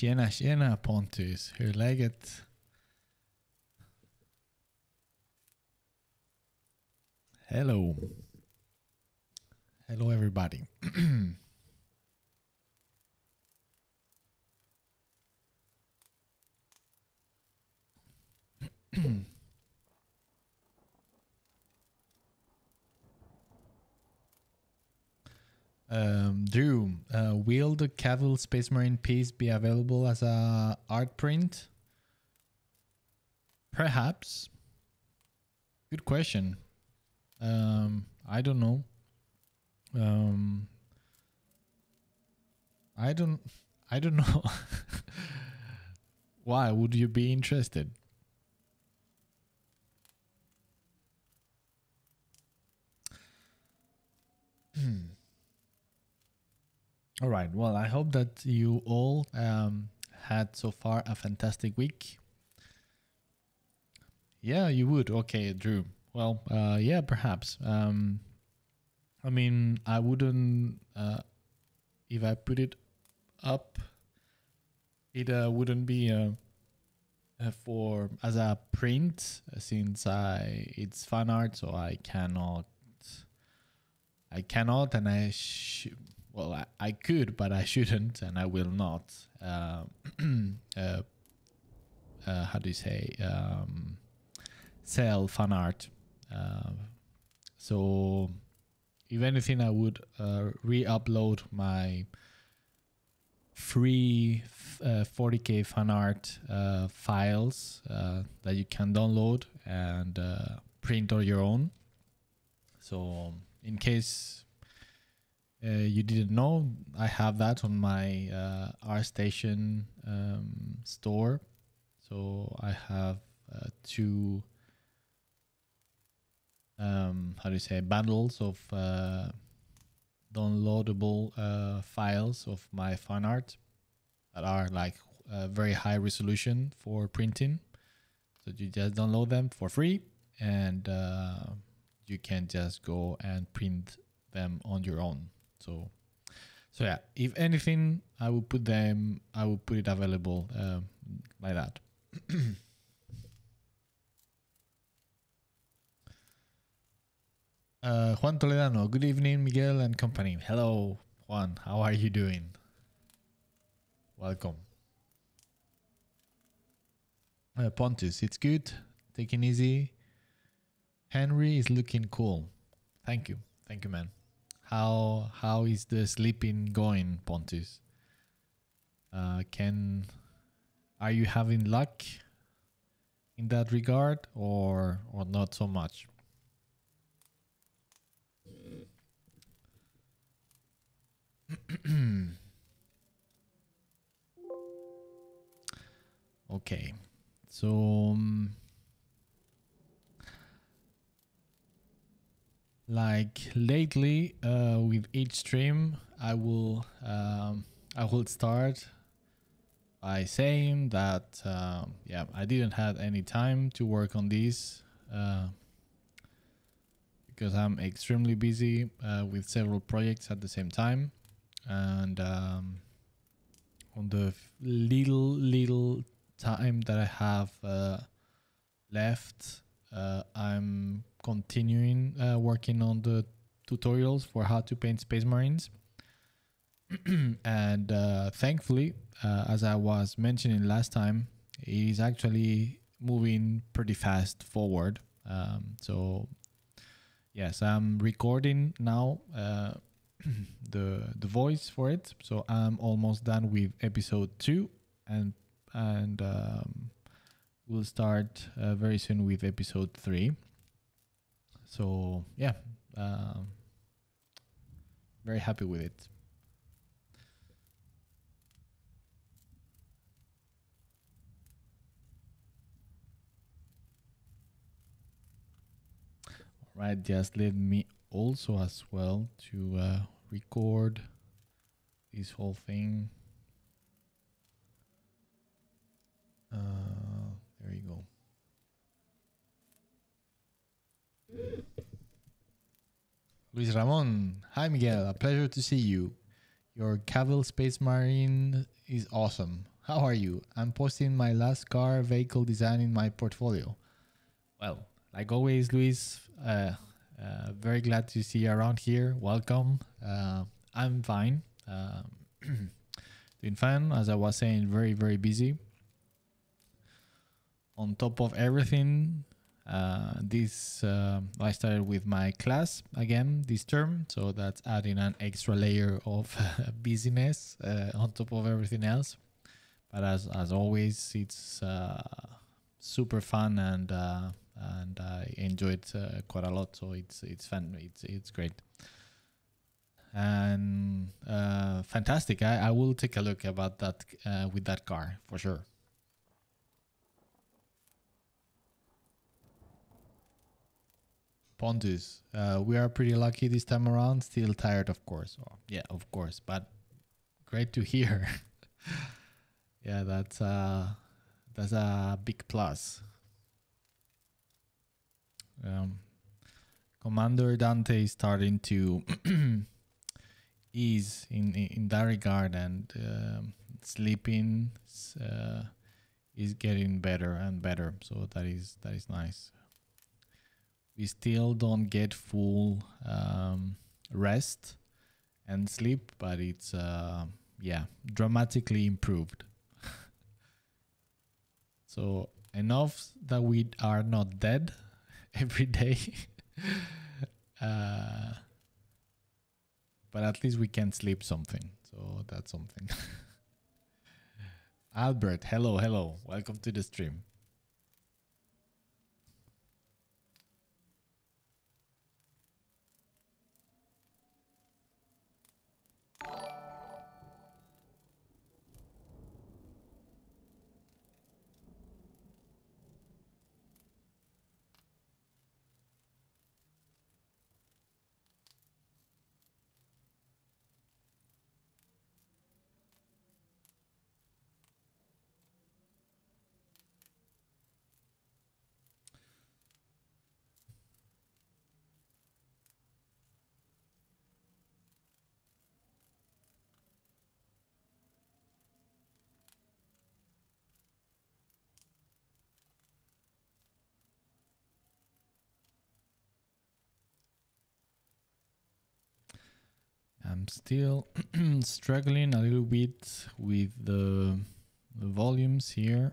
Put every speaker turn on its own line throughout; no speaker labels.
Tjena, tjena Pontus. Hur är läget? Hello. Hello everybody. Um, Drew, uh, will the Cavill Space Marine piece be available as a art print? Perhaps. Good question. Um, I don't know. Um, I don't. I don't know. Why would you be interested? Hmm. All right. Well, I hope that you all um, had so far a fantastic week. Yeah, you would. Okay, Drew. Well, uh, yeah, perhaps. Um, I mean, I wouldn't. Uh, if I put it up, it uh, wouldn't be uh, uh, for as a print since I it's fan art, so I cannot. I cannot, and I should well, I, I, could, but I shouldn't, and I will not. Uh, uh, uh, how do you say? Um, sell fan art. Uh, so, if anything, I would uh, re-upload my free 40k uh, fan art files that you can download and print on your own. So, in case uh, you didn't know, I have that on my uh, ArtStation um, store. So I have uh, two, um, how do you say, bundles of uh, downloadable uh, files of my fan art that are like uh, very high resolution for printing. So you just download them for free and you can just go and print them on your own. So, so yeah, if anything, I will put them, I will put it available uh, like that. uh, Juan Toledano, good evening, Miguel and company. Hello, Juan, how are you doing? Welcome. Uh, Pontus, it's good, taking easy. Henry is looking cool. Thank you. Thank you, man. How how is the sleeping going, Pontus? Uh, can are you having luck in that regard, or or not so much? okay, so. Um, like lately uh, with each stream i will um, i will start by saying that uh, yeah i didn't have any time to work on this uh, because i'm extremely busy uh, with several projects at the same time. And um, on the little little time that i have uh, left uh, i'm continuing uh, working on the tutorials for how to paint space marines. And uh, thankfully uh, as i was mentioning last time it is actually moving pretty fast forward. Um, so yes i'm recording now uh, the the voice for it. So i'm almost done with episode two and and um, we'll start uh, very soon with episode three so yeah, um, very happy with it. All right, just let me also as well to uh, record this whole thing. Uh, there you go. Luis Ramon. Hi, Miguel. A pleasure to see you. Your Cavill Space Marine is awesome. how are you? I'm posting my last car vehicle design in my portfolio. Well, like always, Luis, uh, uh, very glad to see you around here. Welcome. Uh, I'm fine. Um, doing fine. As I was saying, very, very busy. On top of everything, uh, this uh, I started with my class again this term, so that's adding an extra layer of busyness uh, on top of everything else. But as as always, it's uh, super fun and uh, and I enjoy it uh, quite a lot. So it's it's fun. It's it's great and fantastic. I, I will take a look about that with that car for sure. Pontus, uh, we are pretty lucky this time around. Still tired, of course. Oh, yeah, of course, but great to hear. yeah, that's uh, that's a big plus. Um, Commander Dante is starting to ease in, in, that regard, and um, sleeping uh, is getting better and better. So that is that is nice we still don't get full um, rest and sleep, but it's uh, yeah dramatically improved. so enough that we are not dead every day. uh, but at least we can sleep something. So that's something. Albert, hello, hello. Welcome to the stream. I'm still struggling a little bit with the, the volumes here.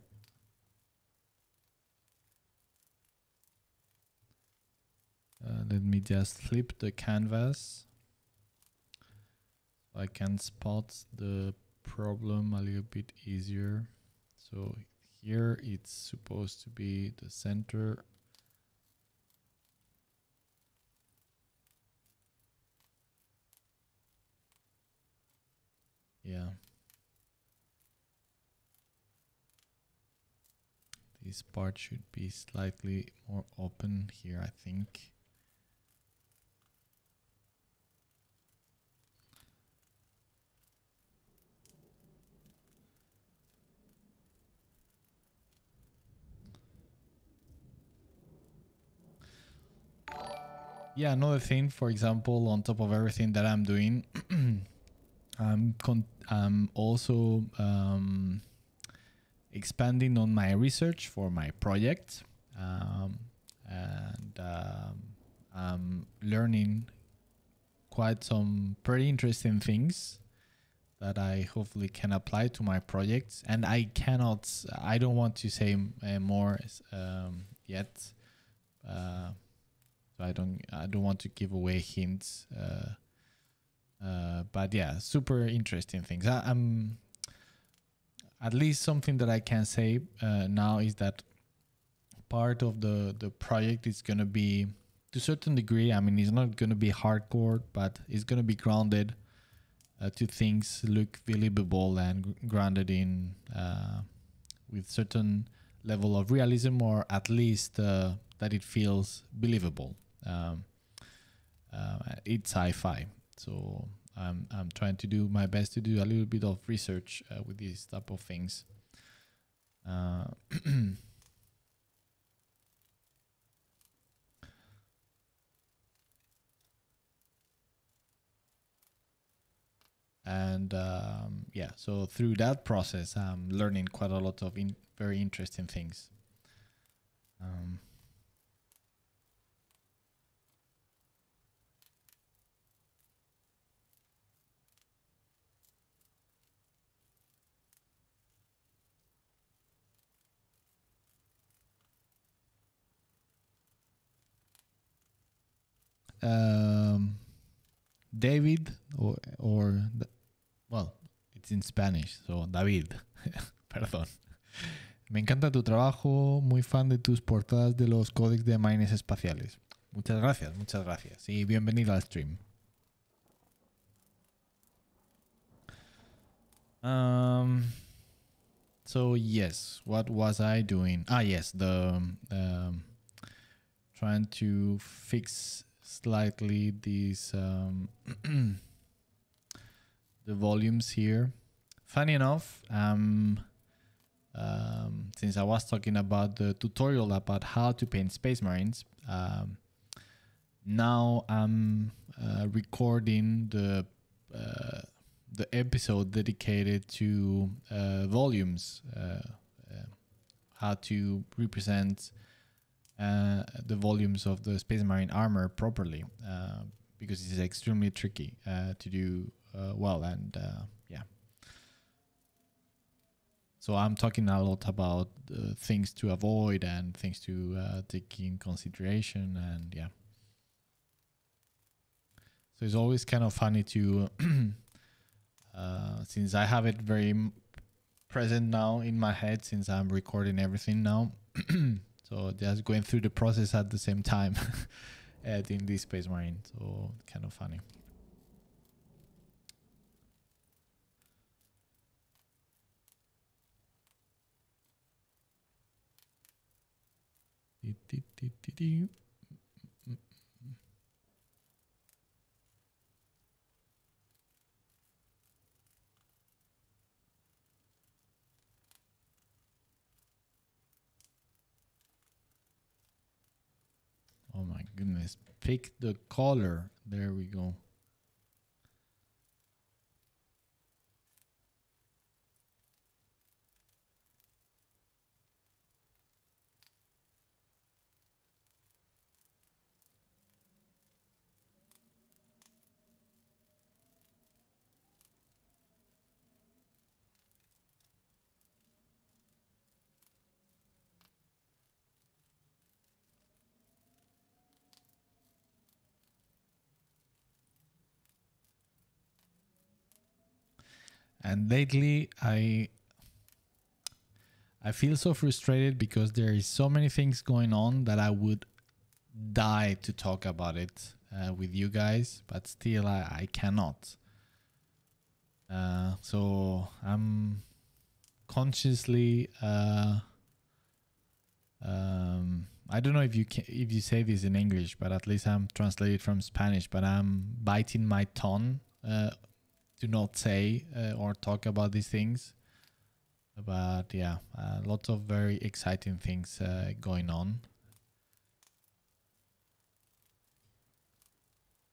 Uh, let me just flip the canvas I can spot the problem a little bit easier. So here it's supposed to be the center Yeah. This part should be slightly more open here, I think. Yeah, another thing, for example, on top of everything that I'm doing, I'm I'm also um, expanding on my research for my project, um, and um, I'm learning quite some pretty interesting things that I hopefully can apply to my projects. And I cannot, I don't want to say uh, more um, yet. Uh, so I don't, I don't want to give away hints. Uh, uh, but yeah, super interesting things. I, am at least something that I can say uh, now is that part of the the project is gonna be to a certain degree. I mean, it's not gonna be hardcore, but it's gonna be grounded uh, to things look believable and grounded in uh, with certain level of realism, or at least uh, that it feels believable. Um, it's sci-fi so I'm, I'm trying to do my best to do a little bit of research uh, with these type of things. Uh, and um, yeah, so through that process, I'm learning quite a lot of in very interesting things. Um, um, David or or well, it's in Spanish, so David, perdón. Me encanta tu trabajo, muy fan de tus portadas de los códex de marines espaciales. Muchas gracias, muchas gracias. Y bienvenido al stream. Um, so yes, what was I doing? Ah, yes, the um, trying to fix slightly these um, the volumes here. Funny enough, um, um, since I was talking about the tutorial about how to paint Space Marines, um, now I'm uh, recording the uh, the episode dedicated to uh, volumes, uh, uh, how to represent uh, the volumes of the Space Marine armor properly, because it's extremely tricky to do well and yeah. So I'm talking a lot about uh, things to avoid and things to uh, take in consideration, and yeah. So it's always kind of funny to, uh, since I have it very present now in my head, since I'm recording everything now. so just going through the process at the same time, in this Space Marine. So kind of funny. Oh my goodness. Pick the color. There we go. And lately i i feel so frustrated because there is so many things going on that i would die to talk about it uh, with you guys but still i, I cannot uh, so i'm consciously uh, um, I don't know if you can, if you say this in English, but at least I'm translated from Spanish. But I'm biting my tongue uh, do not say uh, or talk about these things. But yeah, uh, lots of very exciting things uh, going on.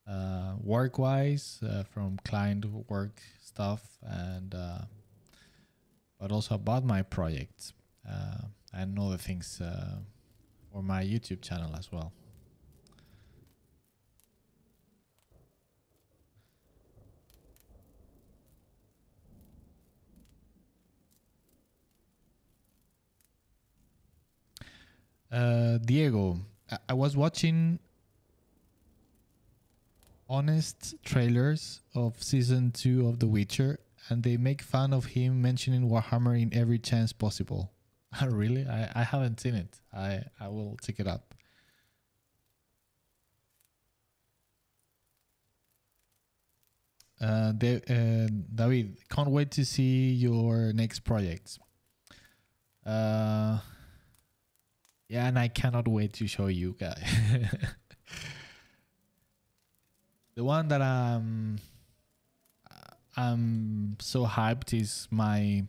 Uh, work-wise, uh, from client work stuff, and uh, but also about my projects and other things for my YouTube channel as well. Uh, Diego, I-, I was watching honest trailers of season two of The Witcher, and they make fun of him mentioning Warhammer in every chance possible. really? I, I haven't seen it. I, I will check it up. Uh, De- uh, David, can't wait to see your next projects. Uh, yeah, and I cannot wait to show you guys. the one that I'm I'm so hyped is my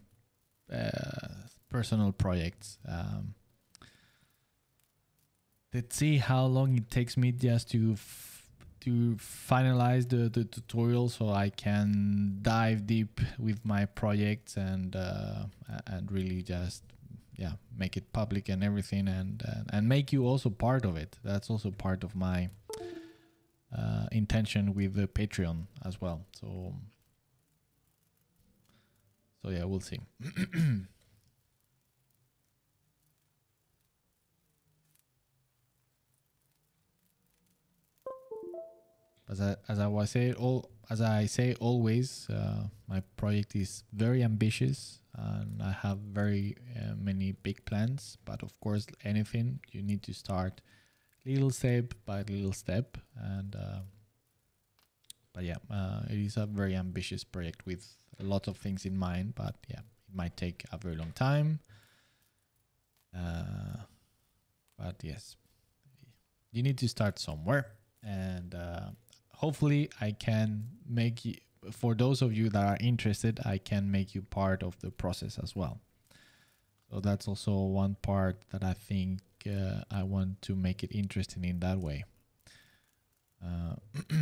uh, personal projects. Um, let's see how long it takes me just to to finalize the, the tutorial so I can dive deep with my projects and uh, and really just yeah make it public and everything and and, make you also part of it. That's also part of my uh, intention with the Patreon as well. So so yeah, we'll see. as I as I was saying, all as I say always, uh, my project is very ambitious and I have very uh, many big plans. But of course, anything you need to start little step by little step. And uh, but yeah, uh, it is a very ambitious project with a lot of things in mind. But yeah, it might take a very long time. Uh, but yes, you need to start somewhere and uh, hopefully I can make you, for those of you that are interested, I can make you part of the process as well. So that's also one part that I think uh, I want to make it interesting in that way. Uh,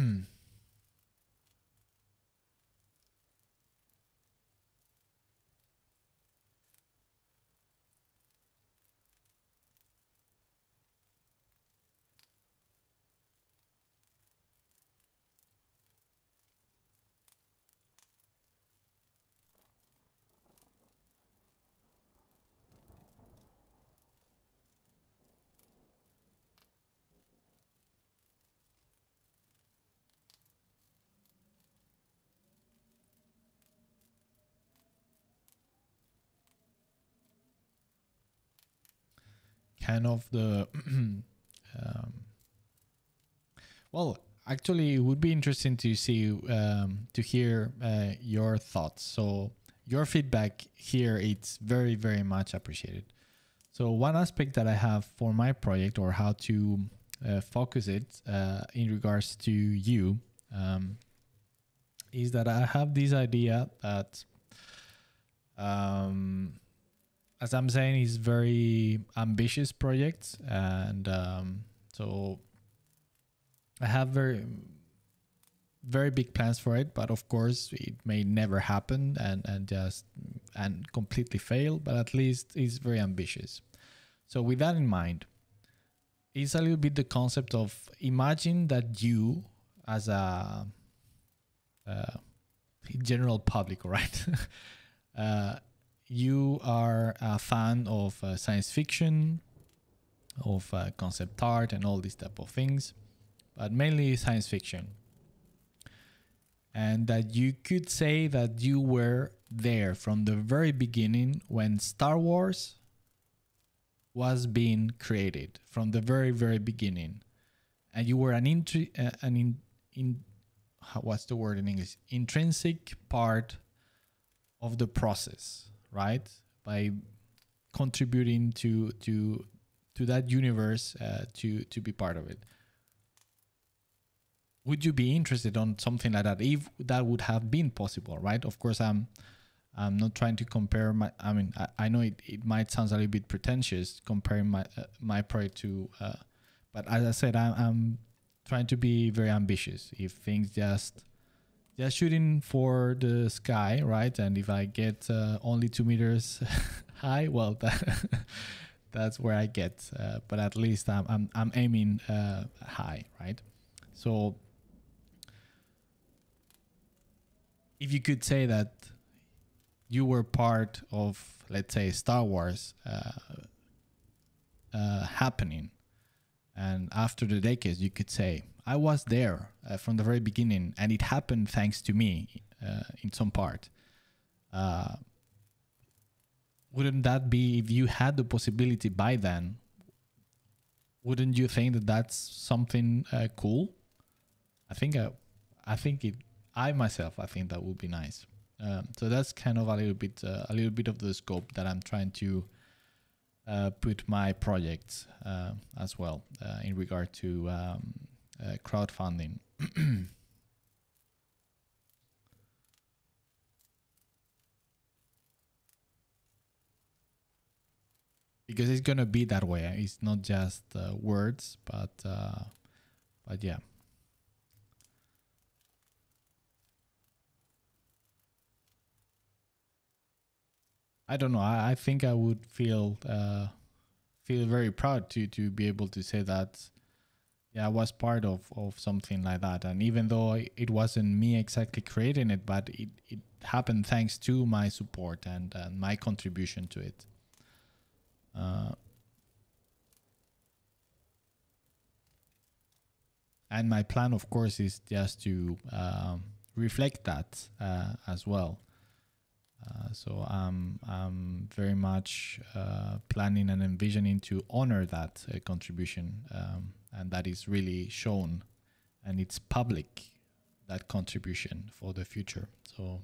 kind of the um, well actually it would be interesting to see um, to hear uh, your thoughts. So your feedback here it's very very much appreciated. So one aspect that i have for my project or how to uh, focus it uh, in regards to you um, is that i have this idea that um, as I'm saying, it's very ambitious project, and um, so I have very very big plans for it. But of course, it may never happen and and just and completely fail. But at least it's very ambitious. So with that in mind, it's a little bit the concept of imagine that you as a uh, general public, right? uh, you are a fan of uh, science fiction, of uh, concept art, and all these type of things, but mainly science fiction. And that you could say that you were there from the very beginning when Star Wars was being created from the very very beginning, and you were an intri- uh, an in, in what's the word in English? Intrinsic part of the process right? By contributing to to to that universe uh, to to be part of it. Would you be interested on something like that if that would have been possible, right? Of course, I'm I'm not trying to compare my. I mean, I, I know it, it might sound a little bit pretentious comparing my uh, my project to, uh, but as I said, I'm, I'm trying to be very ambitious. If things just just shooting for the sky, right? And if I get uh, only two meters high, well, that, that's where I get. Uh, but at least I'm I'm, I'm aiming uh, high, right? So if you could say that you were part of, let's say, Star Wars uh, uh, happening, and after the decades, you could say I was there uh, from the very beginning, and it happened thanks to me uh, in some part. Uh, wouldn't that be if you had the possibility by then? Wouldn't you think that that's something uh, cool? I think I, uh, I think it. I myself, I think that would be nice. Um, so that's kind of a little bit, uh, a little bit of the scope that I'm trying to put my projects as well in regard to. Um, uh, crowdfunding. because it's gonna be that way. It's not just uh, words, but uh, but yeah. I don't know. I, I think I would feel uh, feel very proud to to be able to say that yeah, I was part of, of something like that. And even though it wasn't me exactly creating it, but it, it happened thanks to my support and, and my contribution to it. Uh, and my plan, of course, is just to um, reflect that uh, as well. Uh, so I'm, I'm very much uh, planning and envisioning to honor that uh, contribution, um, and that is really shown, and it's public that contribution for the future. So.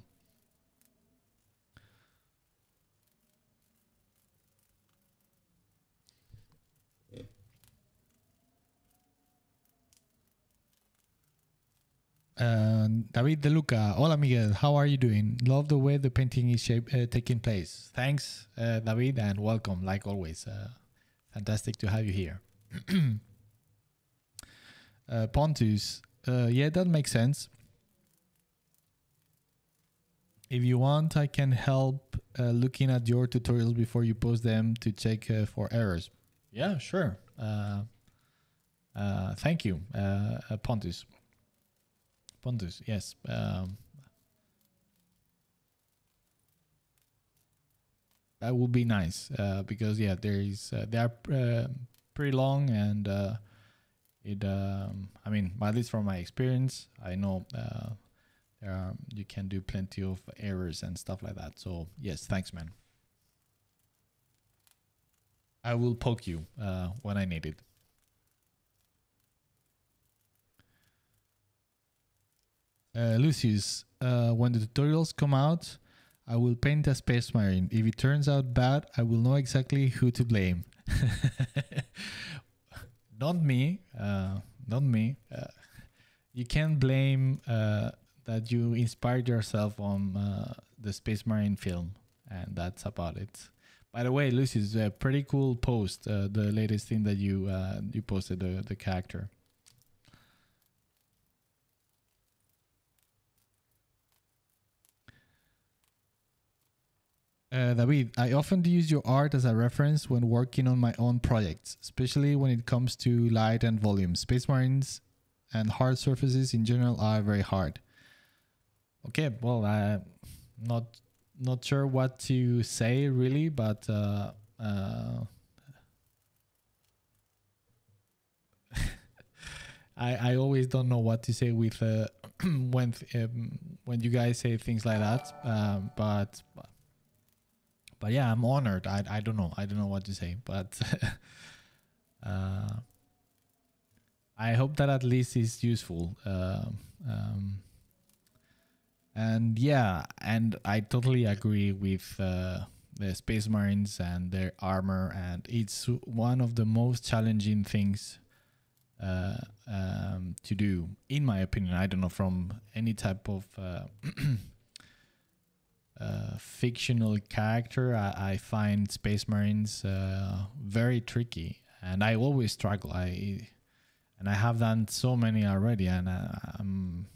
Uh, David De Luca, hola Miguel, how are you doing? Love the way the painting is shape, uh, taking place. Thanks, uh, David, and welcome, like always. Uh, fantastic to have you here. Uh, Pontus, yeah, that makes sense. If you want, I can help looking at your tutorials before you post them to check for errors. Yeah, sure. thank you, Pontus. Pontus, yes. Um, that would be nice uh, because yeah, there is uh, they are uh, pretty long and uh, it. Um, I mean, at least from my experience, I know uh, there are, you can do plenty of errors and stuff like that. So yes, thanks, man. I will poke you uh, when I need it. Uh, Lucius, uh, when the tutorials come out, I will paint a space marine. If it turns out bad, I will know exactly who to blame. not me. Uh, not me. Uh, you can blame uh, that you inspired yourself on uh, the Space Marine film, and that's about it. By the way, Lucius, a pretty cool post. the latest thing that you you posted, the the character. Uh, David, I often use your art as a reference when working on my own projects, especially when it comes to light and volume. Space Marines and hard surfaces in general are very hard. Okay, well, I'm not not sure what to say really, but uh, uh, I I always don't know what to say with uh, when um, when you guys say things like that. Um, but but yeah, I'm honored. I I don't know. I don't know what to say, but uh, I hope that at least is useful. Uh, um, and yeah, and I totally agree with uh, the Space Marines and their armor, and it's one of the most challenging things uh, um, to do, in my opinion. I don't know from any type of uh, fictional character, I, I, find Space Marines uh, very tricky, and I always struggle. I and I have done so many already, and uh,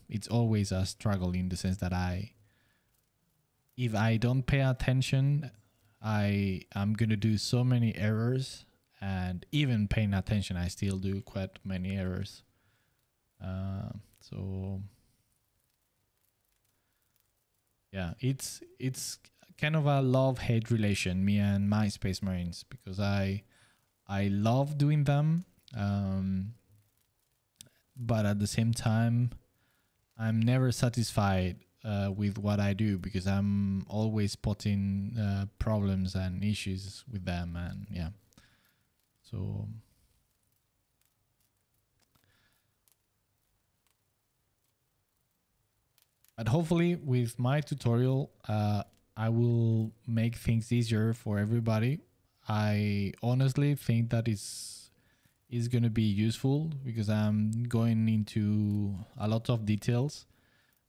it's always a struggle in the sense that I, if I don't pay attention, I am gonna do so many errors, and even paying attention, I still do quite many errors. Uh, so yeah it's it's kind of a love hate relation me and my space marines because i i love doing them um, but at the same time i'm never satisfied uh, with what i do because i'm always spotting uh, problems and issues with them and yeah. So But hopefully, with my tutorial, uh, I will make things easier for everybody. I honestly think that is is going to be useful because I'm going into a lot of details.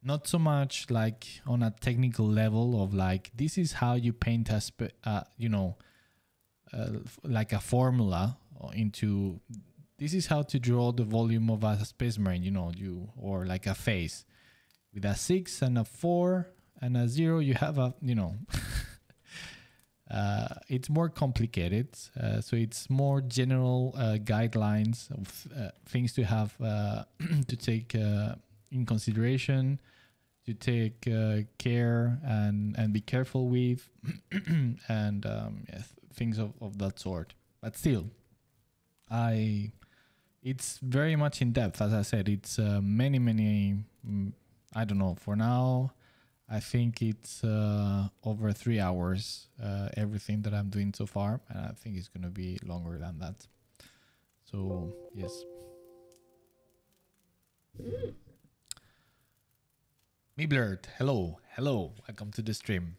Not so much like on a technical level of like this is how you paint a uh, you know uh, like a formula into this is how to draw the volume of a space marine you know you or like a face with a six and a four and a zero, you have a, you know, uh, it's more complicated. Uh, so it's more general uh, guidelines of uh, things to have uh, to take uh, in consideration, to take care and and be careful with, and um, things of, of that sort. But still, I it's very much in depth. As I said, it's many many. Mm, I don't know. For now, I think it's uh, over three hours, uh, everything that I'm doing so far. And I think it's going to be longer than that. So, yes. Mm. Blurred. Hello. Hello. Welcome to the stream.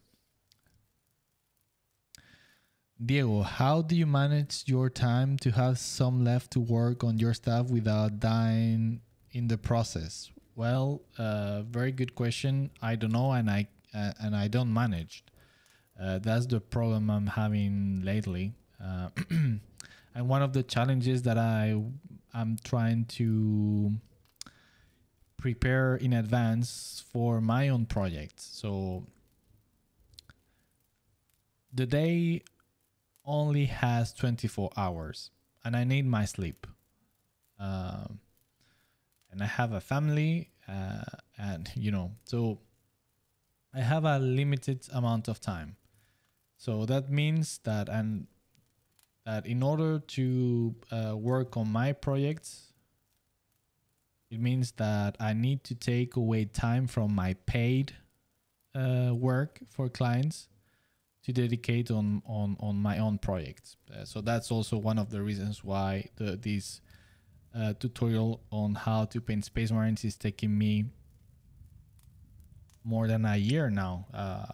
Diego, how do you manage your time to have some left to work on your stuff without dying in the process? Well, uh, very good question. I don't know, and I uh, and I don't manage. Uh, that's the problem I'm having lately. Uh, and one of the challenges that I I'm trying to prepare in advance for my own projects. So the day only has 24 hours, and I need my sleep. Um, and I have a family, uh, and you know, so I have a limited amount of time. So that means that and that in order to uh, work on my projects, it means that I need to take away time from my paid uh, work for clients to dedicate on on on my own projects. Uh, so that's also one of the reasons why the these uh, tutorial on how to paint Space Marines is taking me more than a year now. Uh,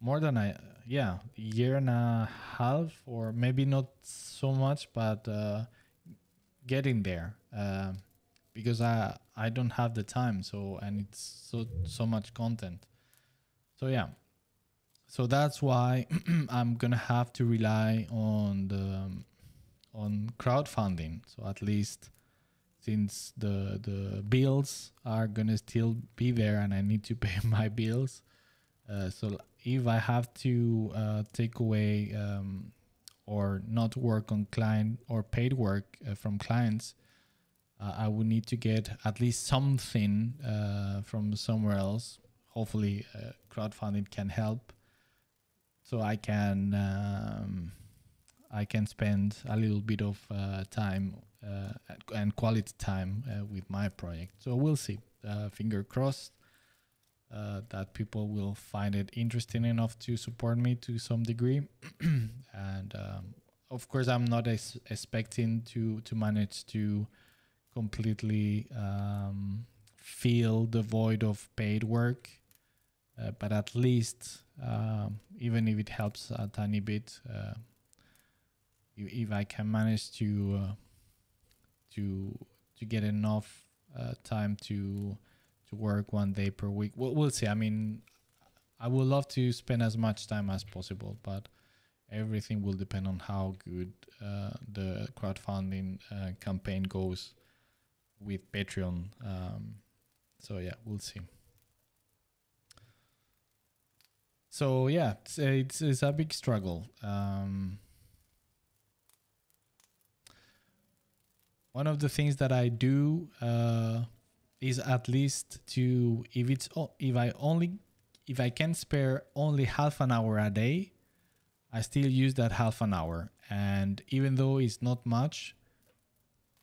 more than a yeah year and a half, or maybe not so much, but uh, getting there uh, because I I don't have the time. So and it's so so much content. So yeah. So that's why I'm gonna have to rely on the um, on crowdfunding. So at least since the the bills are gonna still be there and I need to pay my bills, uh, so if I have to uh, take away um, or not work on client or paid work uh, from clients, uh, I would need to get at least something uh, from somewhere else. Hopefully, uh, crowdfunding can help, so I can. Um, I can spend a little bit of uh, time uh, and quality time uh, with my project. So we'll see. Uh, finger crossed uh, that people will find it interesting enough to support me to some degree. and um, of course, I'm not ex- expecting to to manage to completely um, fill the void of paid work. Uh, but at least, um, even if it helps a tiny bit, if I can manage to uh, to to get enough uh, time to to work one day per week. We'll, we'll see. I mean, I would love to spend as much time as possible, but everything will depend on how good uh, the crowdfunding uh, campaign goes with Patreon. Um, so yeah, we'll see. So yeah, it's it's, it's a big struggle. Um, one of the things that I do uh, is at least to if it's if I only if I can spare only half an hour a day, I still use that half an hour. And even though it's not much,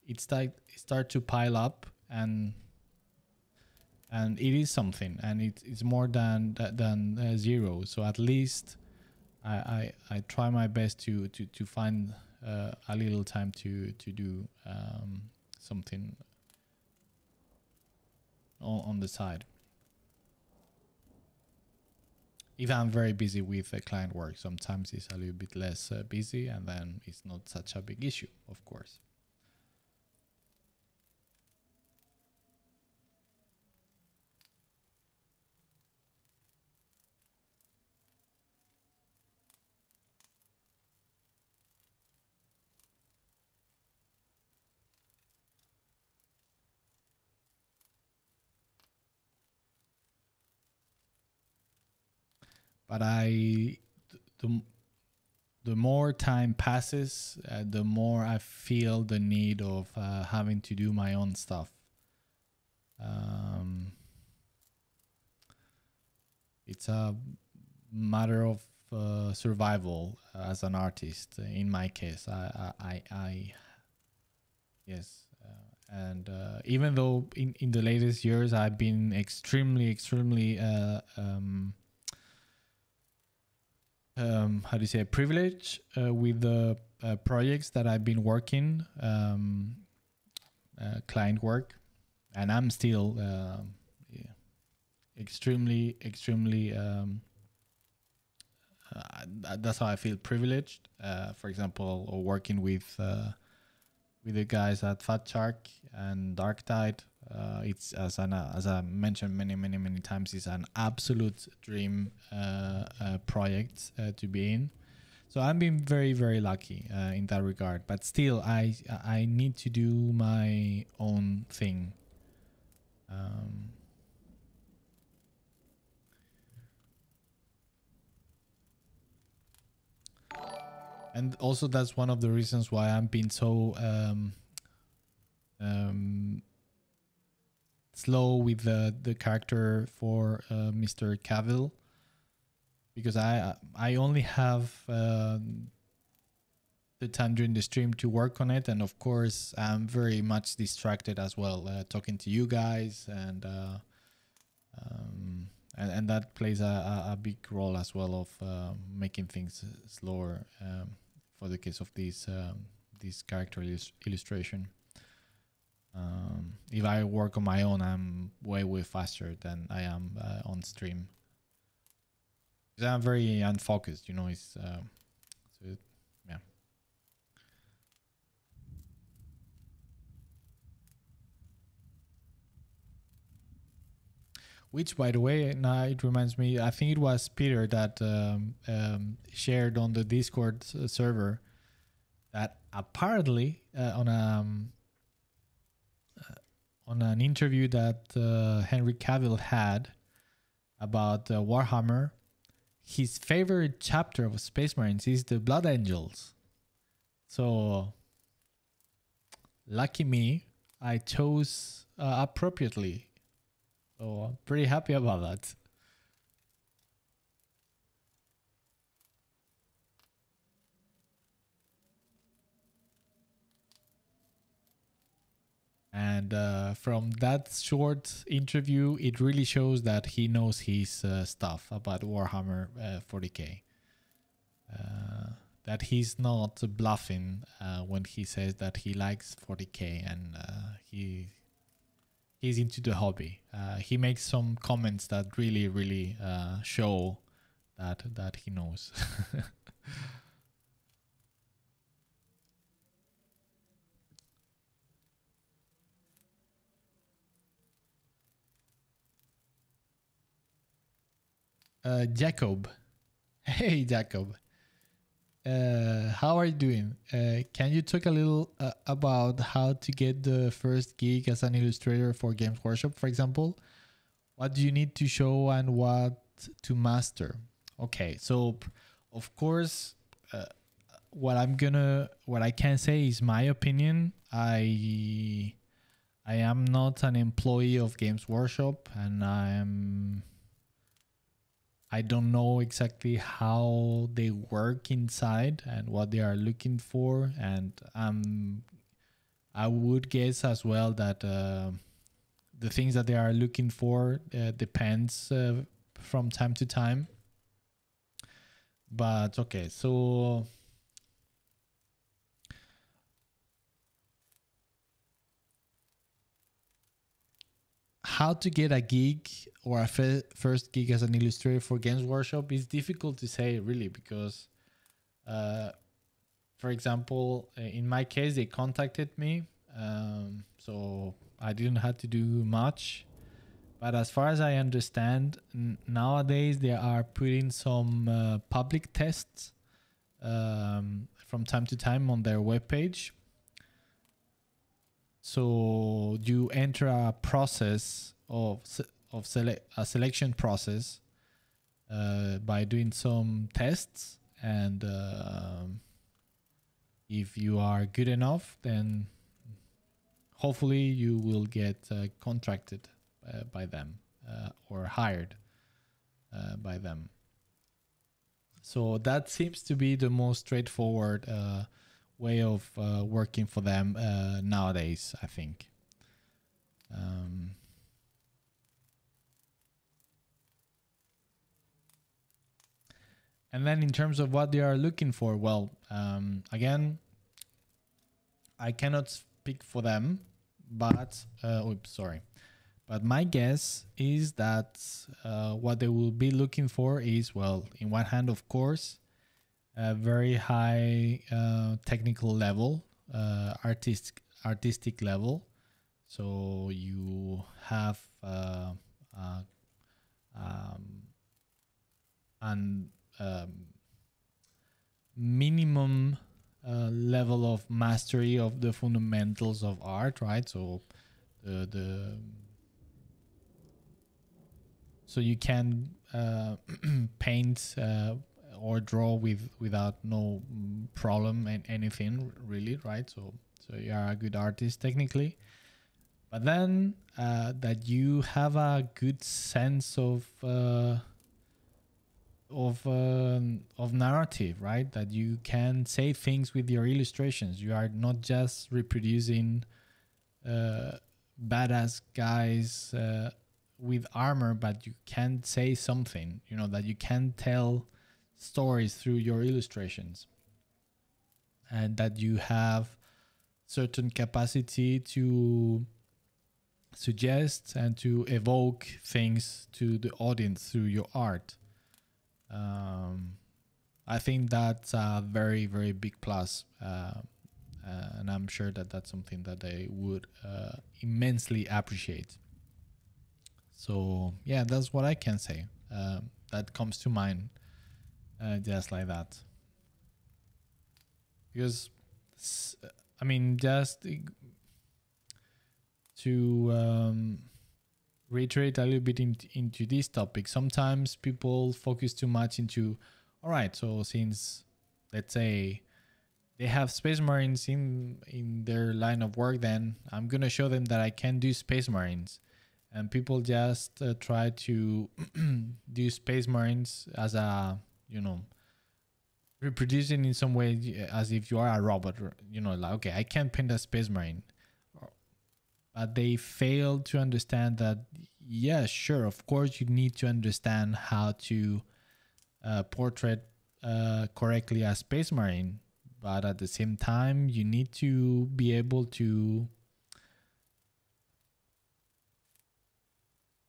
it start it start to pile up and and it is something and it, it's more than than uh, zero. So at least I, I I try my best to to to find uh, a little time to to do um, something on, on the side. If I'm very busy with the client work, sometimes it's a little bit less uh, busy, and then it's not such a big issue, of course. But I the the more time passes, uh, the more I feel the need of uh, having to do my own stuff. Um, it's a matter of uh, survival as an artist. In my case, I, I, I, yes, uh, and uh, even though in in the latest years I've been extremely, extremely uh, um, um, how do you say privilege uh, with the uh, projects that I've been working, um, uh, client work, and I'm still uh, yeah, extremely, extremely. Um, uh, that's how I feel privileged. Uh, for example, working with with the guys at Fatshark and Darktide uh, it's as an uh, as I mentioned many many many times, it's an absolute dream uh, uh project uh, to be in. So I'm being very very lucky uh, in that regard. But still, I I need to do my own thing. Um, and also that's one of the reasons why I'm being so um, um, slow with the the character for uh, Mr. Cavill because I I only have uh, the time during the stream to work on it, and of course I'm very much distracted as well, uh, talking to you guys, and uh, um, and, and that plays a, a big role as well of uh, making things slower um, for the case of this um, this character illustration. Um, if I work on my own, I'm way way faster than I am uh, on stream. Because I'm very unfocused, you know. It's uh, so it, yeah. Which, by the way, now it reminds me. I think it was Peter that um, um, shared on the Discord server that apparently uh, on a um, on an interview that uh, Henry Cavill had about uh, Warhammer, his favorite chapter of Space Marines is the Blood Angels. So, lucky me, I chose uh, appropriately. So, I'm pretty happy about that. And uh, from that short interview, it really shows that he knows his uh, stuff about Warhammer uh, 40k. Uh, that he's not bluffing uh, when he says that he likes 40k and uh, he he's into the hobby. he makes some comments that really, really show that that he knows. Uh, Jacob. Hey, Jacob. Uh, how are you doing? Uh, can you talk a little uh, about how to get the first gig as an illustrator for Games Workshop, for example? What do you need to show and what to master? Okay, so of course, uh, what I'm gonna, what I can say is my opinion. I, I am not an employee of Games Workshop, and I am I don't know exactly how they work inside and what they are looking for, and um, I would guess as well that uh, the things that they are looking for uh, depends uh, from time to time. But okay, so how to get a gig or a first gig as an illustrator for Games Workshop is difficult to say really because, uh, for example, in my case, they contacted me, um, so I didn't have to do much. But as far as I understand, nowadays they are putting some uh, public tests um, from time to time on their webpage so you enter a process of of select a selection process uh, by doing some tests and uh, if you are good enough then hopefully you will get uh, contracted uh, by them uh, or hired uh, by them. So that seems to be the most straightforward way of working for them nowadays i think um, And then in terms of what they are looking for, well, um, again, I cannot speak for them, but uh, oops, sorry. But my guess is that uh, what they will be looking for is, well, in one hand, of course, a very high uh, technical level, uh, artistic artistic level. So you have uh, uh, um, um, minimum uh, level of mastery of the fundamentals of art, right? So the the so you can uh, paint or draw with without no problem and anything really, right? So so you are a good artist technically, but then uh, that you have a good sense of uh, of um, of narrative, right? That you can say things with your illustrations. You are not just reproducing uh, badass guys uh, with armor, but you can say something. You know that you can tell stories through your illustrations, and that you have certain capacity to suggest and to evoke things to the audience through your art um, I think that's a very very big plus, uh, uh, and I'm sure that that's something that they would uh, immensely appreciate. So yeah, that's what I can say. Um, that comes to mind, uh, just like that. Because, I mean, just to um, reiterate a little bit in, into this topic. Sometimes people focus too much into, all right, so since let's say they have space marines in in their line of work, then I'm gonna show them that I can do space marines, and people just uh, try to do space marines as a you know reproducing in some way as if you are a robot you know like okay i can't paint a space marine. But they fail to understand that yeah sure of course you need to understand how to uh, portrait uh, correctly a space marine. But at the same time you need to be able to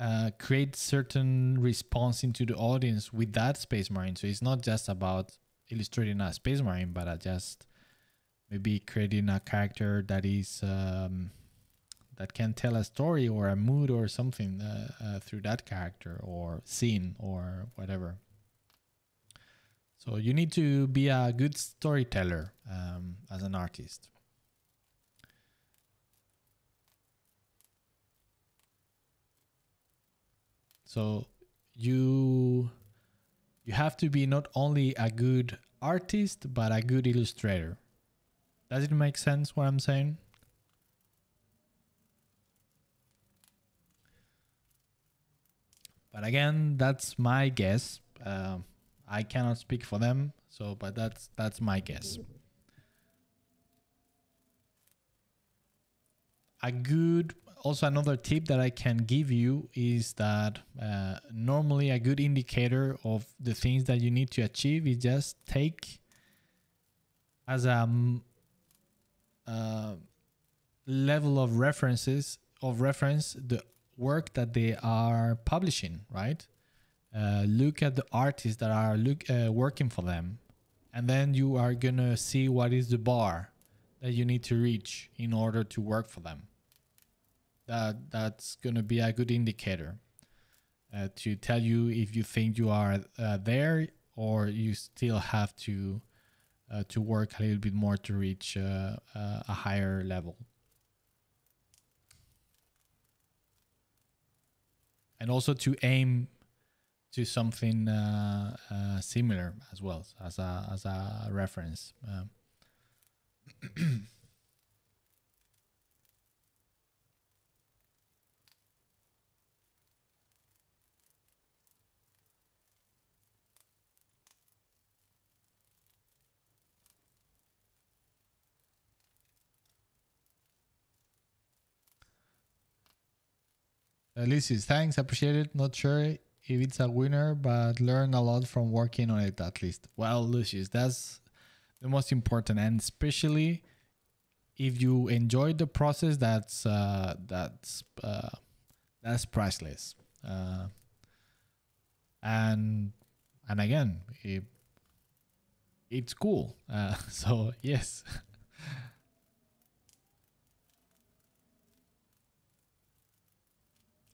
uh, create certain response into the audience with that space marine so it's not just about illustrating a space marine but just maybe creating a character that is um, that can tell a story or a mood or something uh, uh, through that character or scene or whatever. So you need to be a good storyteller um, as an artist. So you you have to be not only a good artist but a good illustrator. Does it make sense what I'm saying? But again, that's my guess. Uh, I cannot speak for them, so but that's that's my guess. A good also another tip that I can give you is that uh, normally a good indicator of the things that you need to achieve is just take as a um, uh, level of references of reference the work that they are publishing, right? Uh, look at the artists that are look uh, working for them, and then you are gonna see what is the bar that you need to reach in order to work for them. That that's gonna be a good indicator uh, to tell you if you think you are uh, there or you still have to uh, to work a little bit more to reach uh, a higher level. and also to aim to something uh, uh, similar as well as a as a reference. Um, Lucius, thanks, appreciate it. Not sure if it's a winner, but learn a lot from working on it at least. Well, Lucius, that's the most important, and especially if you enjoy the process, that's uh, that's uh, that's priceless. Uh, and and again, it, it's cool. Uh, so yes.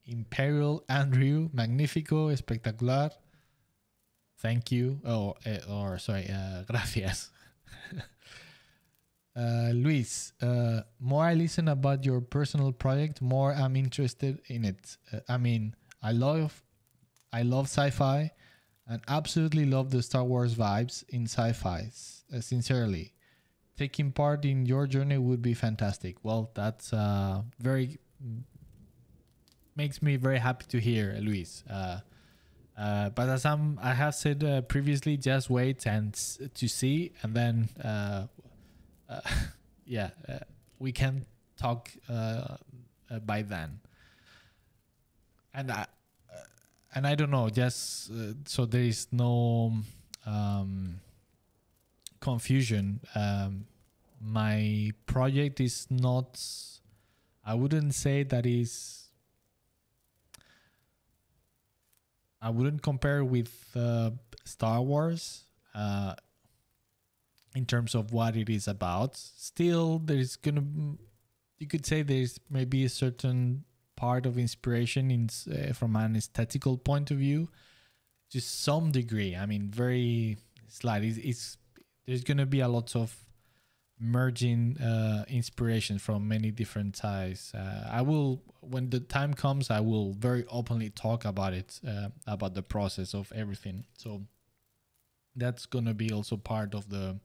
Imperial Andrew, magnífico, espectacular. Thank you. Oh, eh, or sorry, uh, gracias. uh, Luis, uh, more I listen about your personal project, more I'm interested in it. I mean, I love, I love sci-fi, and absolutely love the Star Wars vibes in sci-fi. Sincerely, taking part in your journey would be fantastic. Well, that's uh, very makes me very happy to hear, Luis. Uh, uh, but as I'm, I have said uh, previously, just wait and to see, and then, uh, uh, yeah, uh, we can talk by then. And I, and I don't know, just so there is no um, confusion. Um, my project is not. I wouldn't say that is I wouldn't compare with uh, Star Wars uh, in terms of what it is about. Still, there's gonna you could say there's maybe a certain part of inspiration in uh, from an aesthetical point of view, to some degree. I mean, very slight. It's, it's there's gonna be a lot of merging uh, inspiration from many different sides. Uh, I will, when the time comes, I will very openly talk about it, uh, about the process of everything. So that's gonna be also part of the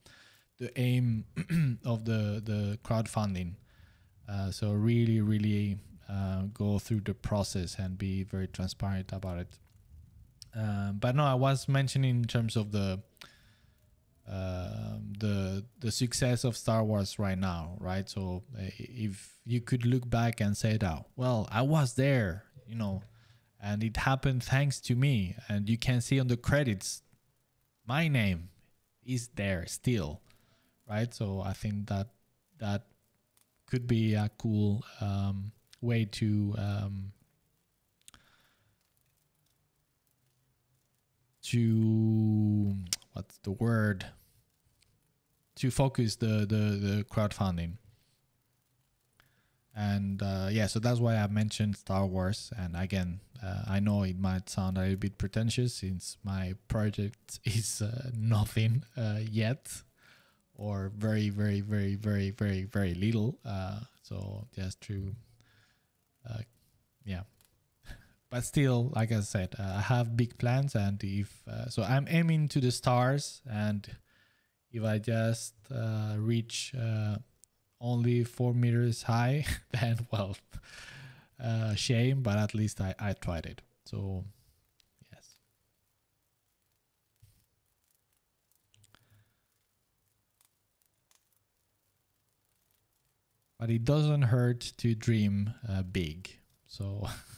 the aim of the the crowdfunding. Uh, so really, really uh, go through the process and be very transparent about it. Uh, but no, I was mentioning in terms of the um, the the success of Star Wars right now, right? So uh, if you could look back and say that, well, I was there, you know, and it happened thanks to me, and you can see on the credits, my name is there still, right? So I think that that could be a cool um, way to um, to what's the word to focus the the, the crowdfunding. And uh, yeah, so that's why I mentioned Star Wars. And again, uh, I know it might sound a little bit pretentious since my project is uh, nothing uh, yet, or very, very, very, very, very, very little. Uh, so just to, uh, yeah. But still, like I said, I have big plans, and if so, I'm aiming to the stars, and if I just uh, reach uh, only four meters high, then well, uh, shame, but at least I, I tried it. So, yes. But it doesn't hurt to dream uh, big. So.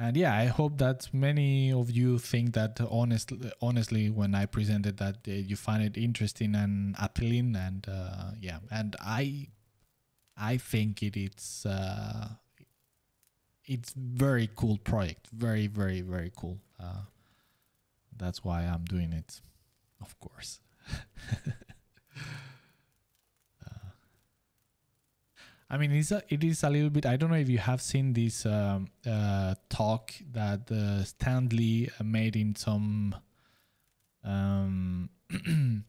and yeah i hope that many of you think that honestly honestly when i presented that uh, you find it interesting and appealing and uh, yeah. And i i think it, it is uh, it's very cool project. Very very very cool. Uh, that's why i'm doing it of course I mean, it's a, it is a little bit. I don't know if you have seen this um, uh, talk that uh, Stan Lee made in some um,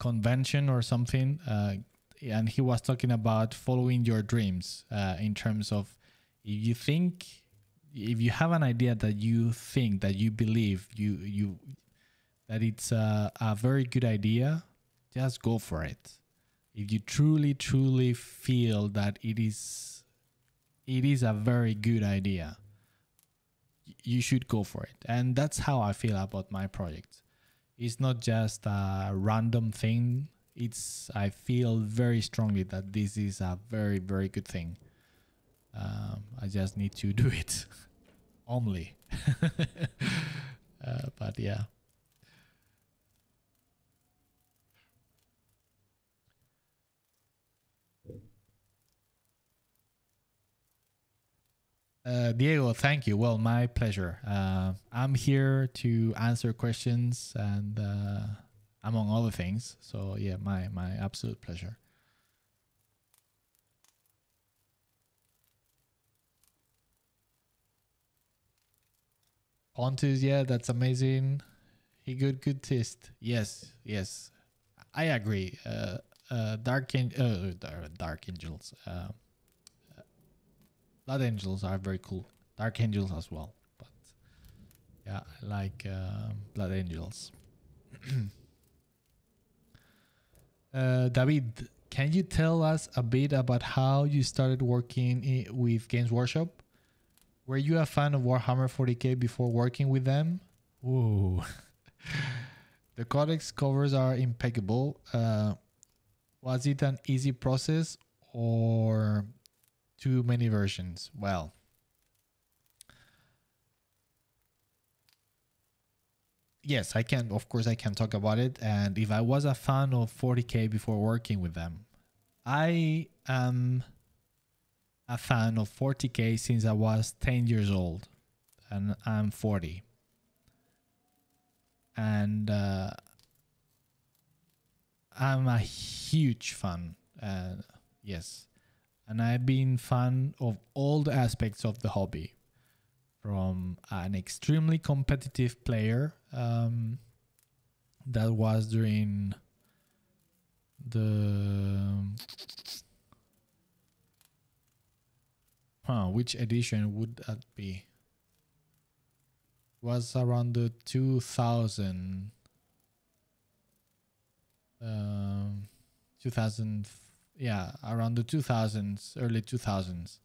convention or something. Uh, and he was talking about following your dreams uh, in terms of if you think if you have an idea that you think that you believe you you that it's a, a very good idea just go for it if you truly truly feel that it is it is a very good idea you should go for it. And that's how i feel about my project. It's not just a random thing. It's i feel very strongly that this is a very very good thing. Um, i just need to do it only. Uh, but yeah Uh, Diego, thank you. Well, my pleasure. Uh, I'm here to answer questions and uh, among other things. So yeah, my my absolute pleasure. Pontus, yeah, that's amazing. He good, good test. Yes, yes, I agree. Uh, uh, dark, uh, dark angels. Uh, Blood Angels are very cool. Dark Angels as well. But yeah, I like uh, Blood Angels. uh, David, can you tell us a bit about how you started working with Games Workshop? Were you a fan of Warhammer 40k before working with them? Ooh. the codex covers are impeccable. Uh, was it an easy process or too many versions. Well, yes, I can. Of course, I can talk about it. And if I was a fan of 40k before working with them, I am a fan of 40k since I was 10 years old, and I'm 40. And uh, I'm a huge fan. Uh, yes and I've been fan of all the aspects of the hobby, from an extremely competitive player um, that was during the huh, which edition would that be? Was around the 2000 um, 2000 yeah, around the 2000s, early 2000s.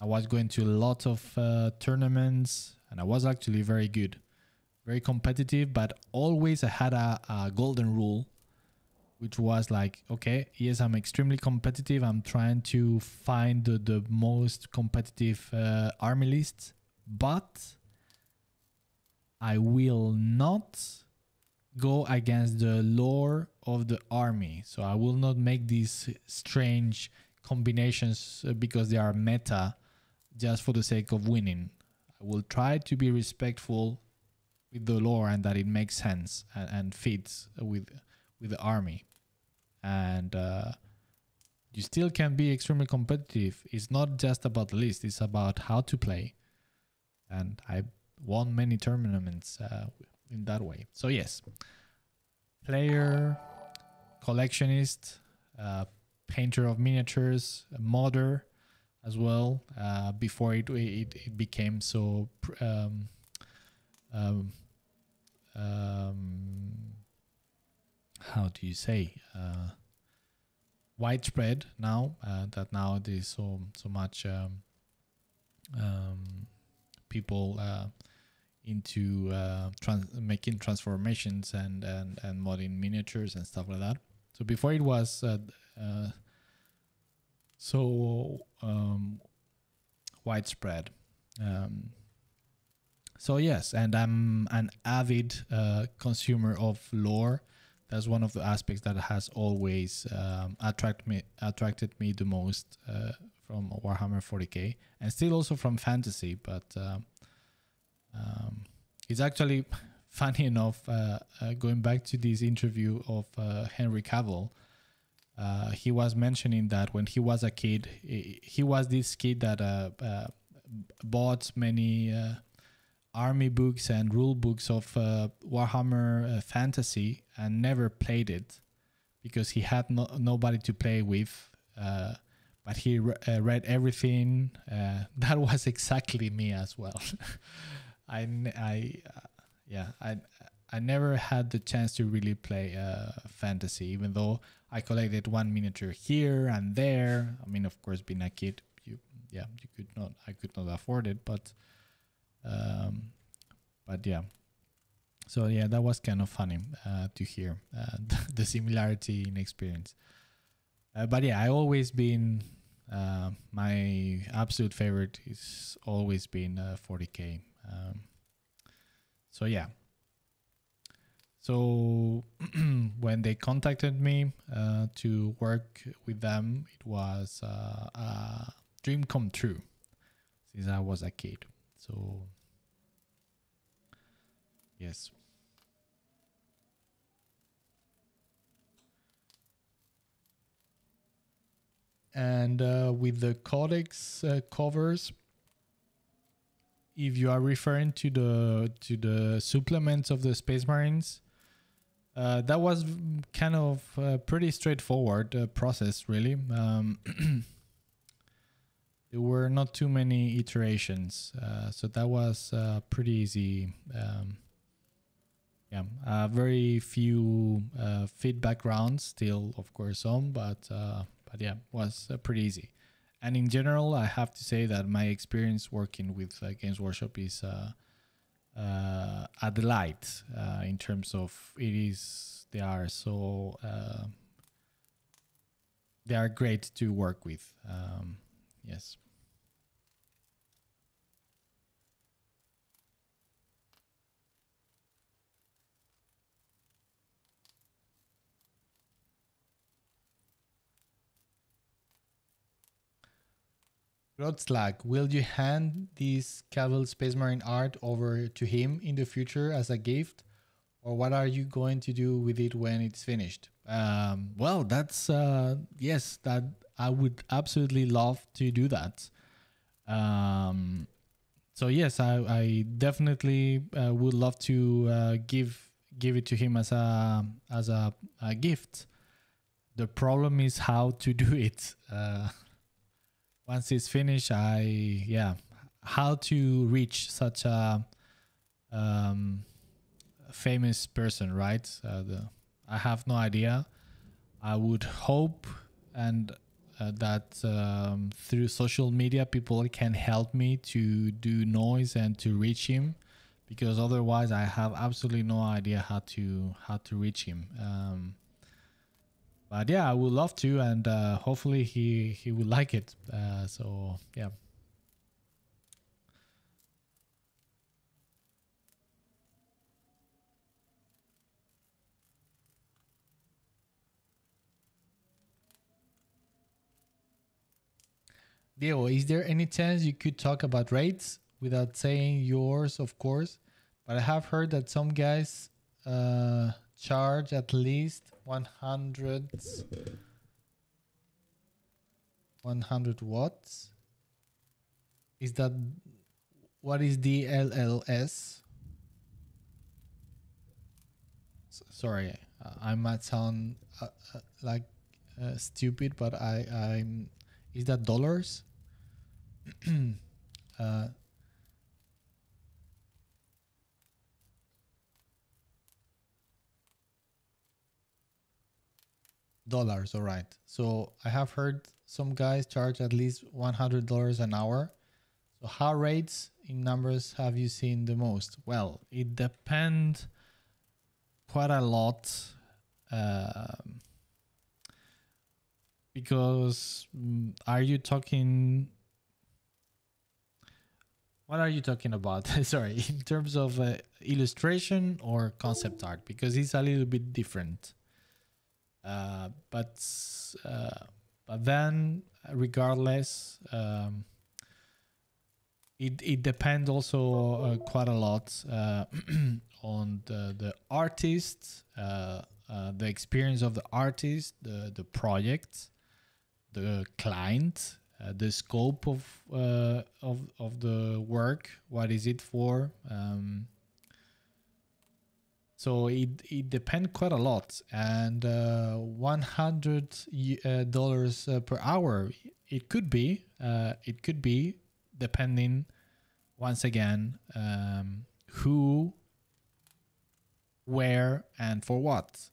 I was going to a lot of uh, tournaments and I was actually very good, very competitive, but always I had a, a golden rule, which was like, okay, yes, I'm extremely competitive. I'm trying to find the, the most competitive uh, army lists, but I will not go against the lore of the army. So I will not make these strange combinations uh, because they are meta just for the sake of winning. I will try to be respectful with the lore and that it makes sense and, and fits with with the army. And uh, you still can be extremely competitive. It's not just about the list; it's about how to play. And I won many tournaments uh, in that way. So yes, player, collectionist, uh, painter of miniatures, modder as well. Uh, before it, it, it became so um, um, um, how do you say uh, widespread now uh, that now there's so so much um, um, people uh, into uh, trans- making transformations and, and, and modding miniatures and stuff like that. So before it was uh, uh, so um, widespread. Um, so yes, and I'm an avid uh, consumer of lore. That's one of the aspects that has always um, attract me attracted me the most uh, from Warhammer 40k, and still also from fantasy, but. Uh, um, it's actually funny enough, uh, uh, going back to this interview of uh, Henry Cavill, uh, he was mentioning that when he was a kid, he, he was this kid that uh, bought many army books and rule books of Warhammer Fantasy and never played it because he had no, nobody to play with. But he re- uh, read everything. Uh, that was exactly me as well. I, I, yeah, I, I never had the chance to really play uh, fantasy, even though I collected one miniature here and there. I mean, of course, being a kid, you, yeah, you could not, I could not afford it, but, um, but yeah. So yeah, that was kind of funny uh, to hear uh, the similarity in experience. Uh, but yeah, I always been uh, my absolute favorite is always been 40k. Uh, um, so yeah. So when they contacted me uh, to work with them, it was uh, a dream come true since I was a kid. So yes. and uh, with the codex uh, covers if you are referring to the to the supplements of the space marines uh, that was kind of a pretty straightforward uh, process really um, there were not too many iterations uh, so that was uh, pretty easy um, yeah very few feedback rounds still of course some but but yeah, was uh, pretty easy. And in general, I have to say that my experience working with uh, Games Workshop is uh, uh a delight uh, in terms of it is they are so uh, they are great to work with. Um, yes. Rodslag, will you hand this Cavill Space Marine art over to him in the future as a gift? Or what are you going to do with it when it's finished? Um, well, that's, uh, yes, that I would absolutely love to do that. Um, so yes, I, I definitely uh, would love to uh, give give it to him as a as a, a gift. The problem is how to do it. Uh, once it's finished, I yeah, how to reach such a um, famous person, right? Uh, the, I have no idea. I would hope and uh, that um, through social media people can help me to do noise and to reach him because otherwise I have absolutely no idea how to how to reach him. Um, but yeah, I would love to, and uh, hopefully he he would like it. Uh, so yeah. Diego, is there any chance you could talk about rates without saying yours, of course? But I have heard that some guys uh, charge at least 100 100 watts. Is that what is DLLS sorry I might sound uh, uh, like uh, stupid but I I'm is that dollars dollars all right. So i have heard some guys charge at least $100 an hour. So how rates in numbers have you seen the most? Well it depends quite a lot um, because mm, are you talking what are you talking about? Sorry in terms of uh, illustration or concept art? Because it's a little bit different uh, but uh, but then regardless um, it, it depends also uh, quite a lot uh, on the, the artist uh, the experience of the artist the, the project the client the scope of of of the work what is it for um, so it it depends quite a lot. And uh, 100 uh, dollars uh, per hour it could be uh, it could be depending once again um, who where and for what.